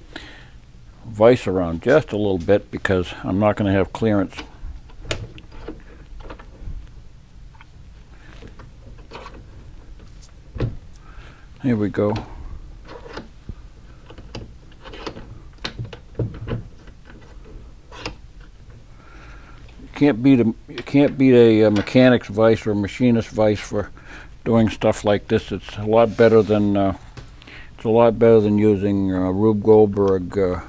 vise around just a little bit because I'm not going to have clearance. Here we go. Can't beat a can't beat a, a mechanic's vice or a machinist's vise for doing stuff like this. It's a lot better than uh, it's a lot better than using uh, Rube Goldberg uh,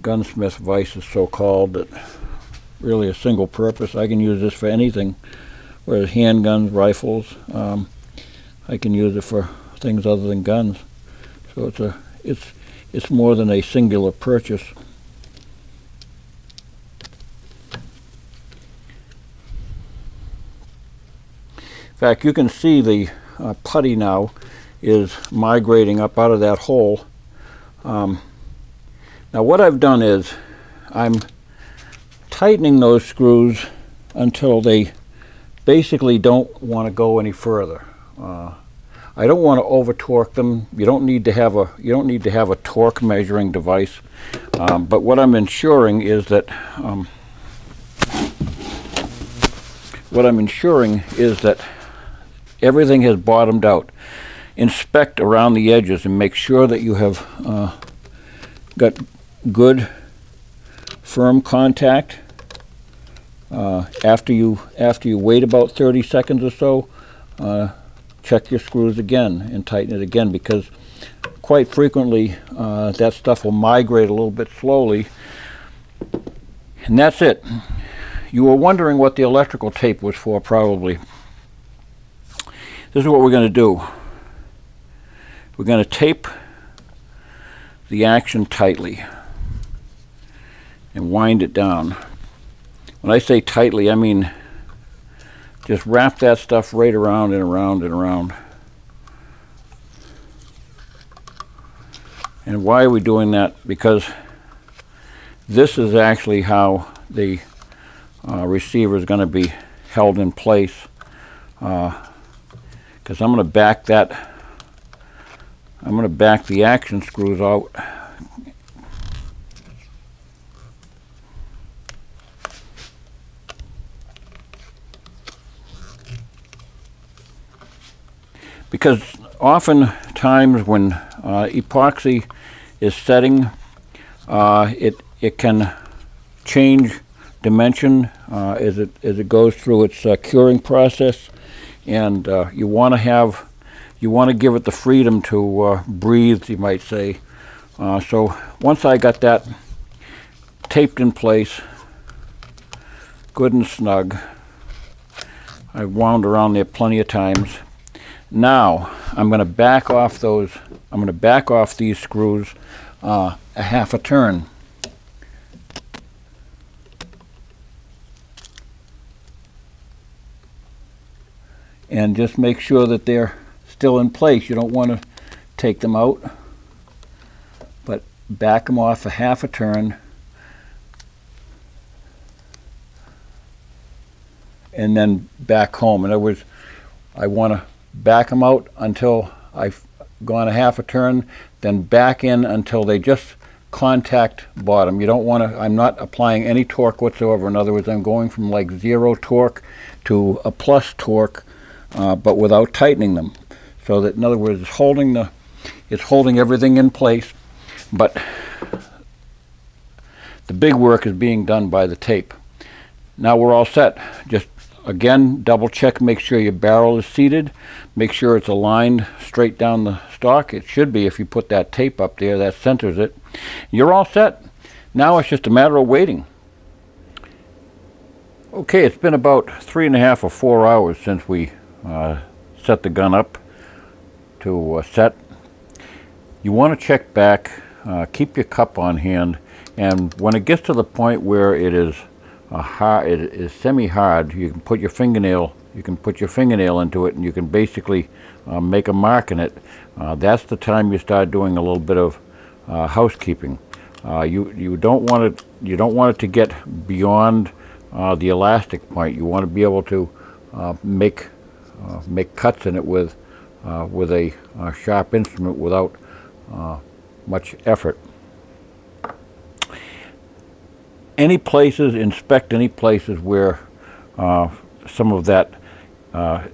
gunsmith vices, so called. That really a single purpose. I can use this for anything, whereas handguns, rifles, um, I can use it for things other than guns. So it's a it's it's more than a singular purchase. Fact, you can see the uh, putty now is migrating up out of that hole. Um, now what I've done is I'm tightening those screws until they basically don't want to go any further. Uh, I don't want to over torque them. You don't need to have a you don't need to have a torque measuring device. Um, but what I'm ensuring is that um, what I'm ensuring is that everything has bottomed out. Inspect around the edges and make sure that you have uh, got good firm contact. Uh, after you after you wait about 30 seconds or so, uh, check your screws again and tighten it again because quite frequently uh, that stuff will migrate a little bit slowly. And that's it. You were wondering what the electrical tape was for probably. This is what we're going to do. We're going to tape the action tightly and wind it down. When I say tightly, I mean just wrap that stuff right around and around and around. And why are we doing that? Because this is actually how the uh, receiver is going to be held in place uh, because I'm going to back that I'm going to back the action screws out. Because often times when uh, epoxy is setting, uh, it it can change dimension uh, as it as it goes through its uh, curing process, and uh, you want to have you want to give it the freedom to uh, breathe, you might say. Uh, so once I got that taped in place, good and snug, I wound around there plenty of times. Now I'm going to back off those. I'm going to back off these screws uh, a half a turn. And just make sure that they're still in place. You don't want to take them out, but back them off a half a turn. And then back home. In other words, I want to back them out until I've gone a half a turn, then back in until they just contact bottom. You don't want to, I'm not applying any torque whatsoever. In other words, I'm going from like zero torque to a plus torque, uh, but without tightening them. So that, in other words, it's holding the, it's holding everything in place, but the big work is being done by the tape. Now we're all set. Just Again, double check, make sure your barrel is seated. Make sure it's aligned straight down the stock. It should be if you put that tape up there, that centers it. You're all set. Now it's just a matter of waiting. Okay, it's been about three and a half or four hours since we uh, set the gun up to uh, set. You want to check back, uh, keep your cup on hand, and when it gets to the point where it is hard, it is semi-hard. You can put your fingernail, you can put your fingernail into it, and you can basically uh, make a mark in it. Uh, that's the time you start doing a little bit of uh, housekeeping. You you don't want it you don't want it to get beyond the elastic point. You want to be able to make make cuts in it with with a sharp instrument without much effort any places, inspect any places where uh, some of that uh,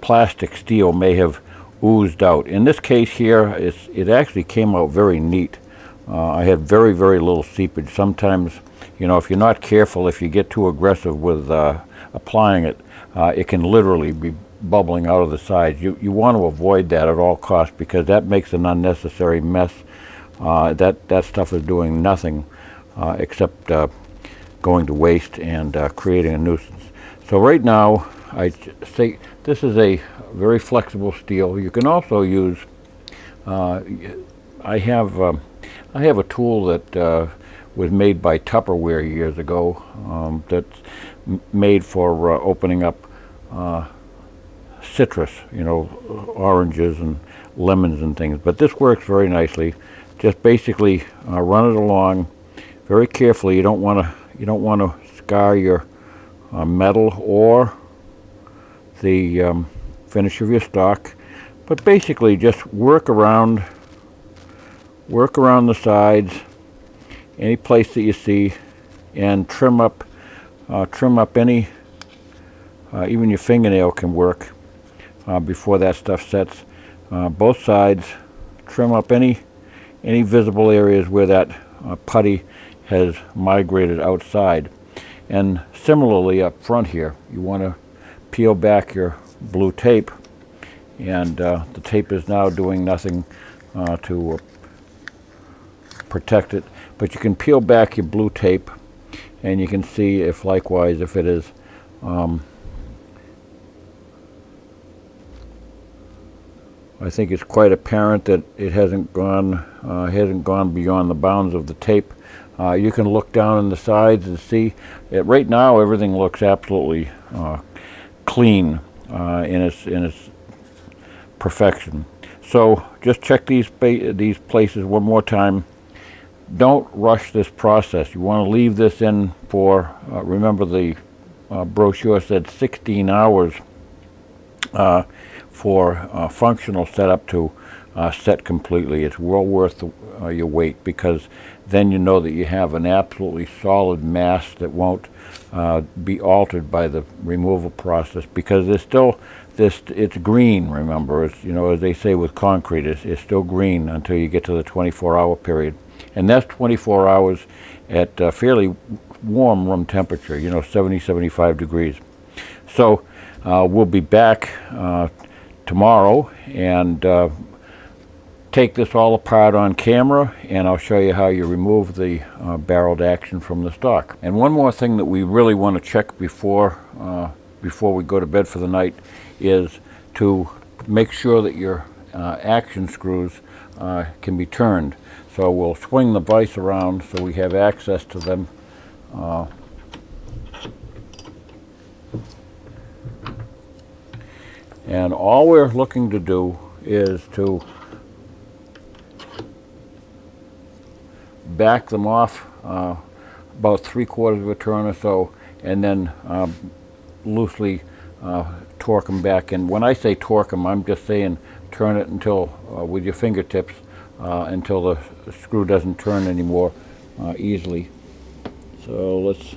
plastic steel may have oozed out. In this case here, it actually came out very neat. Uh, I had very, very little seepage. Sometimes, you know, if you're not careful, if you get too aggressive with uh, applying it, uh, it can literally be bubbling out of the sides. You, you want to avoid that at all costs because that makes an unnecessary mess. Uh, that, that stuff is doing nothing uh, except uh, going to waste and uh, creating a nuisance. So right now, I say this is a very flexible steel. You can also use, I have, um, I have a tool that was made by Tupperware years ago um, that's made for uh, opening up uh, citrus, you know, oranges and lemons and things. But this works very nicely. Just basically uh, run it along very carefully. You don't want to you don't want to scar your uh, metal or the um, finish of your stock, but basically just work around work around the sides, any place that you see, and trim up uh, trim up any uh, even your fingernail can work uh, before that stuff sets. Uh, both sides, trim up any any visible areas where that uh, putty has migrated outside. And similarly up front here, you want to peel back your blue tape and uh, the tape is now doing nothing to protect it. But you can peel back your blue tape and you can see if likewise if it is um, I think it's quite apparent that it hasn't gone uh, hasn't gone beyond the bounds of the tape uh, you can look down on the sides and see it. Right now, everything looks absolutely uh, clean uh, in its in its perfection. So just check these these places one more time. Don't rush this process. You want to leave this in for. Uh, remember the uh, brochure said 16 hours uh, for functional setup to set completely. It's well worth the, your wait because then you know that you have an absolutely solid mass that won't uh, be altered by the removal process because there's still this it's green remember it's you know as they say with concrete it's, it's still green until you get to the 24 hour period and that's 24 hours at uh, fairly warm room temperature you know 70 75 degrees so uh, we'll be back uh, tomorrow and uh, take this all apart on camera and I'll show you how you remove the uh, barreled action from the stock. And one more thing that we really want to check before, before we go to bed for the night is to make sure that your action screws can be turned. So we'll swing the vise around so we have access to them. Uh, and all we're looking to do is to back them off uh, about three quarters of a turn or so, and then um, loosely uh, torque them back. And when I say torque them, I'm just saying turn it until, uh, with your fingertips, until the screw doesn't turn anymore uh, easily. So let's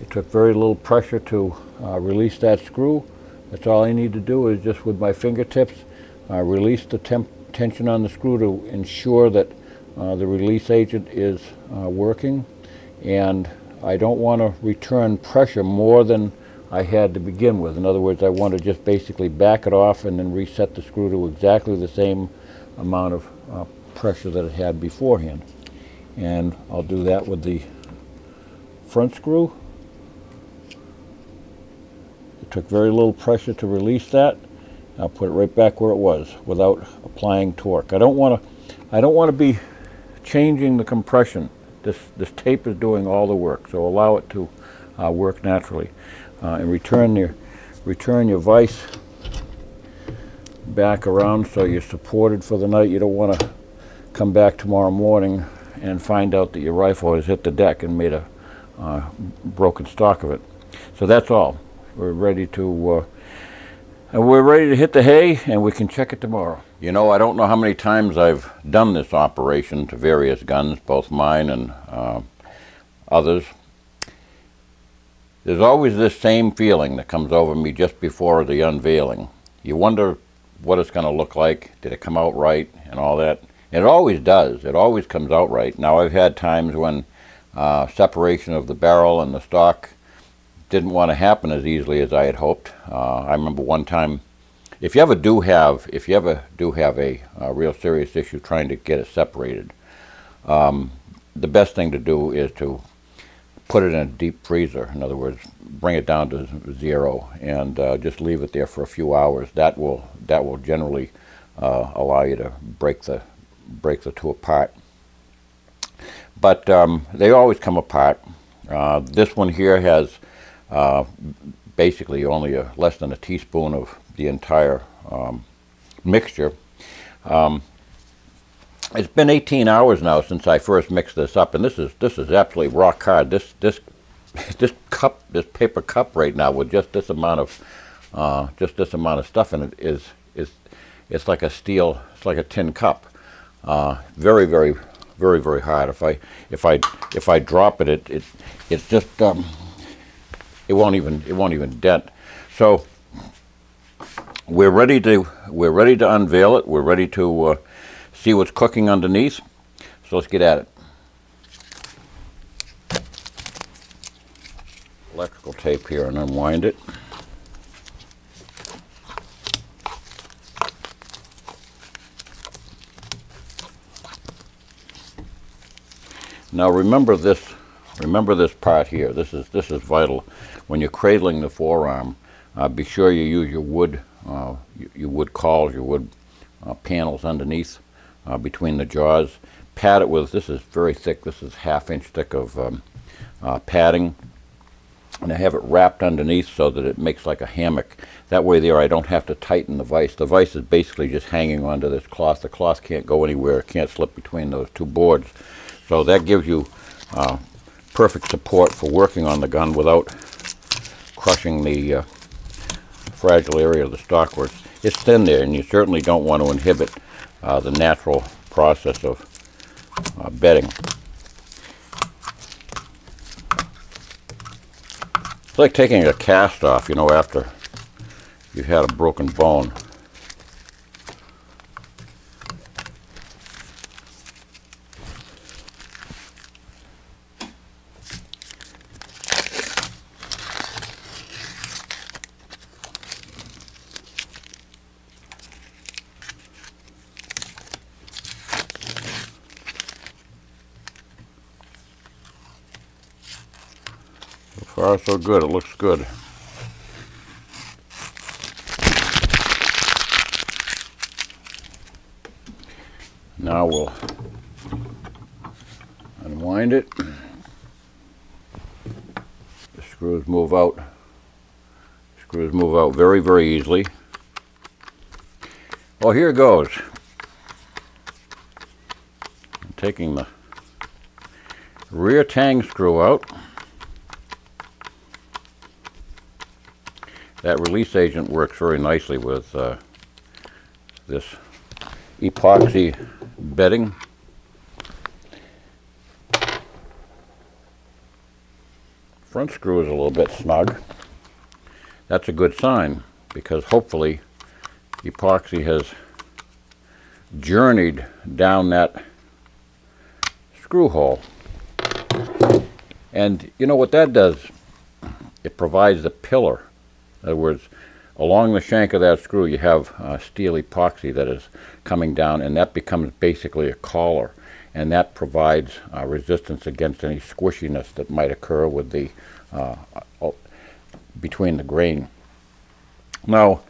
It took very little pressure to uh, release that screw. That's all I need to do is just with my fingertips uh, release the tension on the screw to ensure that uh, the release agent is uh, working and I don't want to return pressure more than I had to begin with. In other words, I want to just basically back it off and then reset the screw to exactly the same amount of uh, pressure that it had beforehand. And I'll do that with the front screw. It took very little pressure to release that. I'll put it right back where it was without applying torque. I don't want to I don't want to be changing the compression. This this tape is doing all the work, so allow it to uh, work naturally. Uh, and return your return your vise back around so you're supported for the night. You don't want to come back tomorrow morning and find out that your rifle has hit the deck and made a uh, broken stock of it. So that's all. We're ready to uh, and we're ready to hit the hay and we can check it tomorrow. You know, I don't know how many times I've done this operation to various guns, both mine and uh, others. There's always this same feeling that comes over me just before the unveiling. You wonder what it's going to look like. Did it come out right and all that? It always does. It always comes out right. Now, I've had times when uh, separation of the barrel and the stock didn't want to happen as easily as I had hoped. Uh, I remember one time, if you ever do have, if you ever do have a, a real serious issue trying to get it separated, um, the best thing to do is to put it in a deep freezer. In other words, bring it down to zero and uh, just leave it there for a few hours. That will that will generally uh, allow you to break the break the two apart. But um, they always come apart. Uh, this one here has uh, basically only a, less than a teaspoon of the entire um, mixture. Um, it's been 18 hours now since I first mixed this up, and this is this is absolutely rock hard. This this this cup, this paper cup right now with just this amount of uh, just this amount of stuff in it is is it's like a steel, it's like a tin cup. Uh, very very very very hard. If I if I if I drop it, it, it it's just um, it won't even it won't even dent. So we're ready to we're ready to unveil it. We're ready to uh, see what's cooking underneath. So let's get at it. Electrical tape here and unwind it. Now remember this remember this part here. This is this is vital when you're cradling the forearm, uh, be sure you use your wood, uh, your wood cauls, your wood uh, panels underneath uh, between the jaws. Pad it with, this is very thick, this is half inch thick of um, uh, padding. And I have it wrapped underneath so that it makes like a hammock. That way there I don't have to tighten the vise. The vise is basically just hanging onto this cloth. The cloth can't go anywhere, it can't slip between those two boards. So that gives you uh, perfect support for working on the gun without crushing the uh, fragile area of the stock where it's, it's thin there, and you certainly don't want to inhibit uh, the natural process of uh, bedding. It's like taking a cast off, you know, after you've had a broken bone. Far so good, it looks good. Now we'll unwind it. The screws move out. Screws move out very, very easily. Well, here it goes. I'm taking the rear tang screw out. That release agent works very nicely with uh, this epoxy bedding. Front screw is a little bit snug. That's a good sign because hopefully epoxy has journeyed down that screw hole. And you know what that does? It provides a pillar. In other words, along the shank of that screw you have uh, steel epoxy that is coming down and that becomes basically a collar and that provides uh, resistance against any squishiness that might occur with the uh, between the grain. Now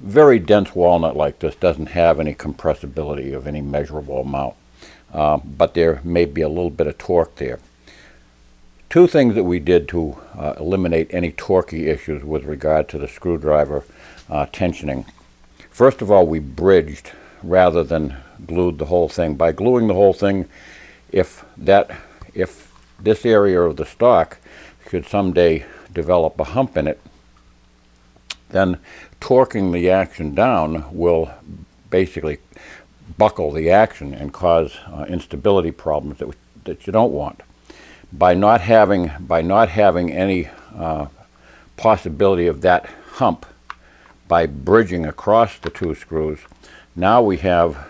very dense walnut like this doesn't have any compressibility of any measurable amount uh, but there may be a little bit of torque there. Two things that we did to uh, eliminate any torquey issues with regard to the screwdriver uh, tensioning. First of all, we bridged rather than glued the whole thing. By gluing the whole thing, if that, if this area of the stock should someday develop a hump in it, then torquing the action down will basically buckle the action and cause uh, instability problems that, that you don't want by not having by not having any uh, possibility of that hump by bridging across the two screws now we have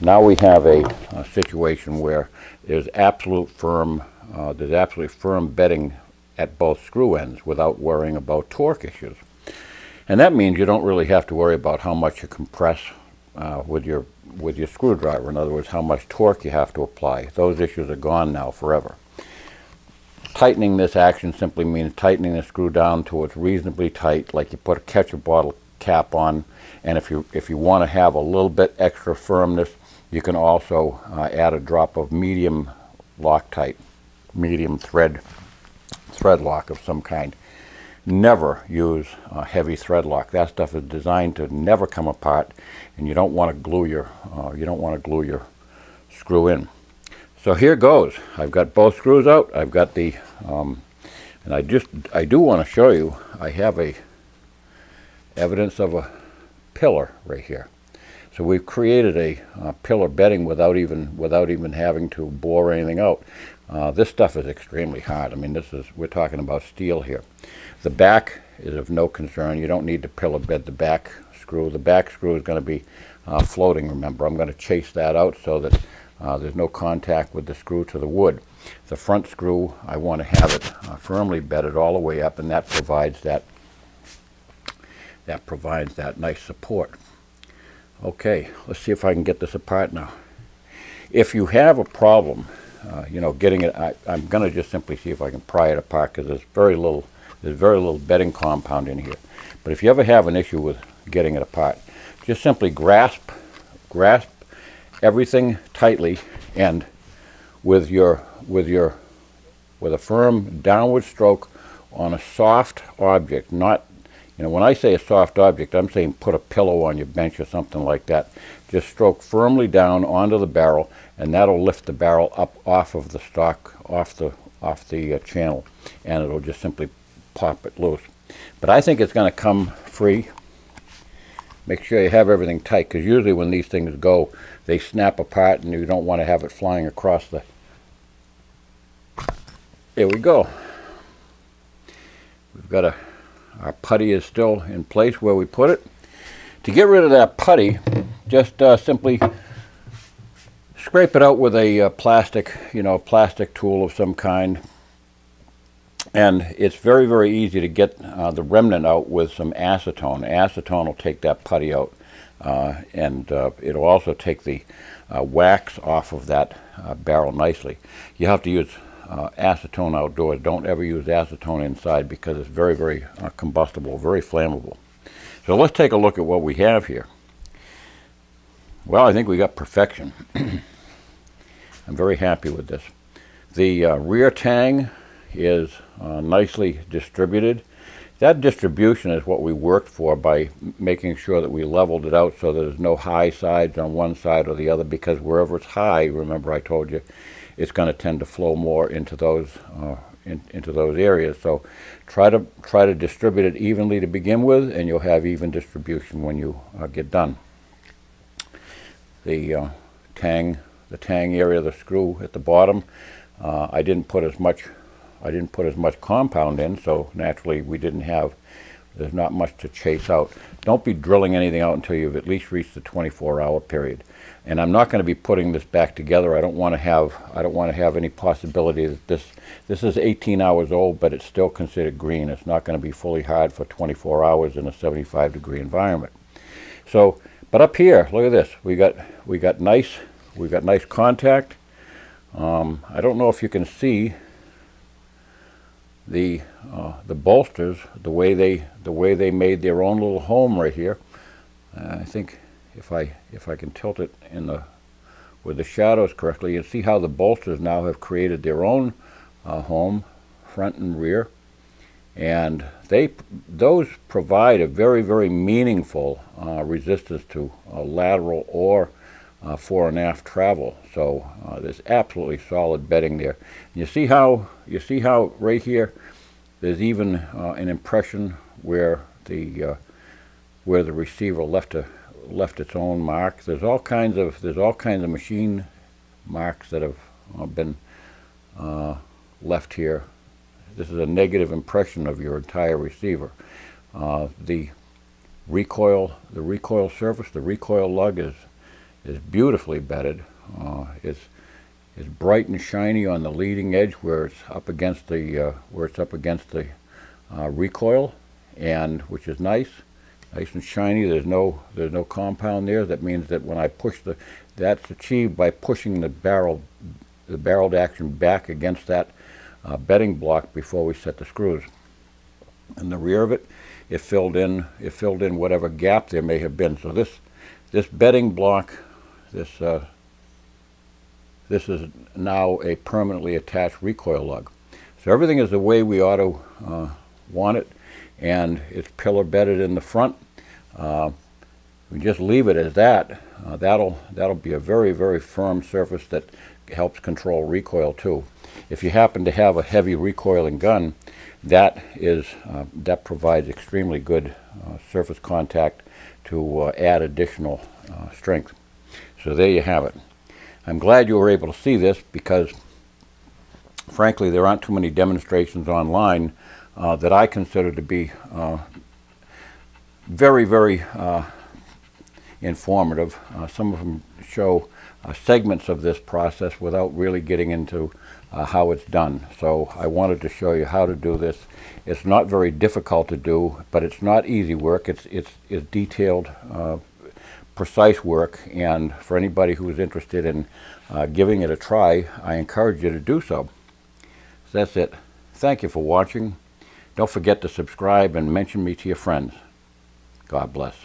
now we have a, a situation where there's absolute firm uh, there's absolutely firm bedding at both screw ends without worrying about torque issues. And that means you don't really have to worry about how much you compress uh, with your with your screwdriver. In other words, how much torque you have to apply. Those issues are gone now forever. Tightening this action simply means tightening the screw down to it's reasonably tight, like you put a ketchup bottle cap on. And if you if you want to have a little bit extra firmness, you can also uh, add a drop of medium Loctite, medium thread thread lock of some kind. Never use heavy thread lock. That stuff is designed to never come apart and you don't want to glue your uh, you don't want to glue your screw in. So here goes. I've got both screws out. I've got the um, and I just I do want to show you I have a evidence of a pillar right here. So we've created a uh, pillar bedding without even without even having to bore anything out. Uh, this stuff is extremely hard. I mean, this is we're talking about steel here. The back is of no concern. You don't need to pillar bed the back screw. The back screw is going to be uh, floating, remember. I'm going to chase that out so that uh, there's no contact with the screw to the wood. The front screw, I want to have it uh, firmly bedded all the way up, and that provides that that provides that nice support. Okay, let's see if I can get this apart now. If you have a problem, uh, you know, getting it, I, am going to just simply see if I can pry it apart because there's very little, there's very little bedding compound in here. But if you ever have an issue with getting it apart. Just simply grasp, grasp everything tightly and with your, with your, with a firm downward stroke on a soft object, not, you know, when I say a soft object, I'm saying put a pillow on your bench or something like that. Just stroke firmly down onto the barrel and that'll lift the barrel up off of the stock, off the, off the uh, channel, and it'll just simply pop it loose. But I think it's going to come free. Make sure you have everything tight because usually when these things go, they snap apart and you don't want to have it flying across the... There we go. We've got a... Our putty is still in place where we put it. To get rid of that putty, just uh, simply scrape it out with a uh, plastic, you know, plastic tool of some kind. And it's very, very easy to get uh, the remnant out with some acetone. Acetone will take that putty out. Uh, and uh, it'll also take the uh, wax off of that uh, barrel nicely. You have to use acetone outdoors. Don't ever use acetone inside because it's very, very combustible, very flammable. So let's take a look at what we have here. Well, I think we got perfection. I'm very happy with this. The uh, rear tang is uh, nicely distributed. That distribution is what we worked for by making sure that we leveled it out so there's no high sides on one side or the other because wherever it's high, remember I told you, it's going to tend to flow more into those uh, in, into those areas. So try to try to distribute it evenly to begin with, and you'll have even distribution when you uh, get done. The uh, tang the tang area of the screw at the bottom. Uh, I didn't put as much I didn't put as much compound in, so naturally we didn't have there's not much to chase out. Don't be drilling anything out until you've at least reached the 24 hour period. And I'm not going to be putting this back together. I don't want to have I don't want to have any possibility that this this is 18 hours old, but it's still considered green. It's not going to be fully hard for 24 hours in a 75 degree environment. So, but up here, look at this. We got we got nice We've got nice contact. Um, I don't know if you can see the uh, the bolsters, the way they the way they made their own little home right here. Uh, I think if I if I can tilt it in the with the shadows correctly, you see how the bolsters now have created their own uh, home, front and rear, and they those provide a very very meaningful uh, resistance to lateral or uh, fore and aft travel. So uh, there's absolutely solid bedding there. You see how you see how right here there's even uh, an impression where the uh, where the receiver left a left its own mark. There's all kinds of there's all kinds of machine marks that have uh, been uh, left here. This is a negative impression of your entire receiver. the recoil the recoil surface, the recoil lug is is beautifully bedded. Uh, it's it's bright and shiny on the leading edge where it's up against the uh, where it's up against the uh, recoil, and which is nice, nice and shiny. There's no there's no compound there. That means that when I push the that's achieved by pushing the barrel the barreled action back against that uh, bedding block before we set the screws. In the rear of it, it filled in it filled in whatever gap there may have been. So this this bedding block this, uh, this is now a permanently attached recoil lug. So everything is the way we ought to uh, want it, and it's pillar bedded in the front. Uh, we just leave it as that. Uh, that'll that'll be a very very firm surface that helps control recoil too. If you happen to have a heavy recoiling gun, that is uh, that provides extremely good uh, surface contact to uh, add additional strength. So there you have it. I'm glad you were able to see this because frankly there aren't too many demonstrations online uh, that I consider to be uh, very, very uh, informative. Uh, some of them show uh, segments of this process without really getting into uh, how it's done. So I wanted to show you how to do this. It's not very difficult to do, but it's not easy work. It's, it's, it's detailed precise work and for anybody who is interested in uh, giving it a try, I encourage you to do so. so. That's it. Thank you for watching. Don't forget to subscribe and mention me to your friends. God bless.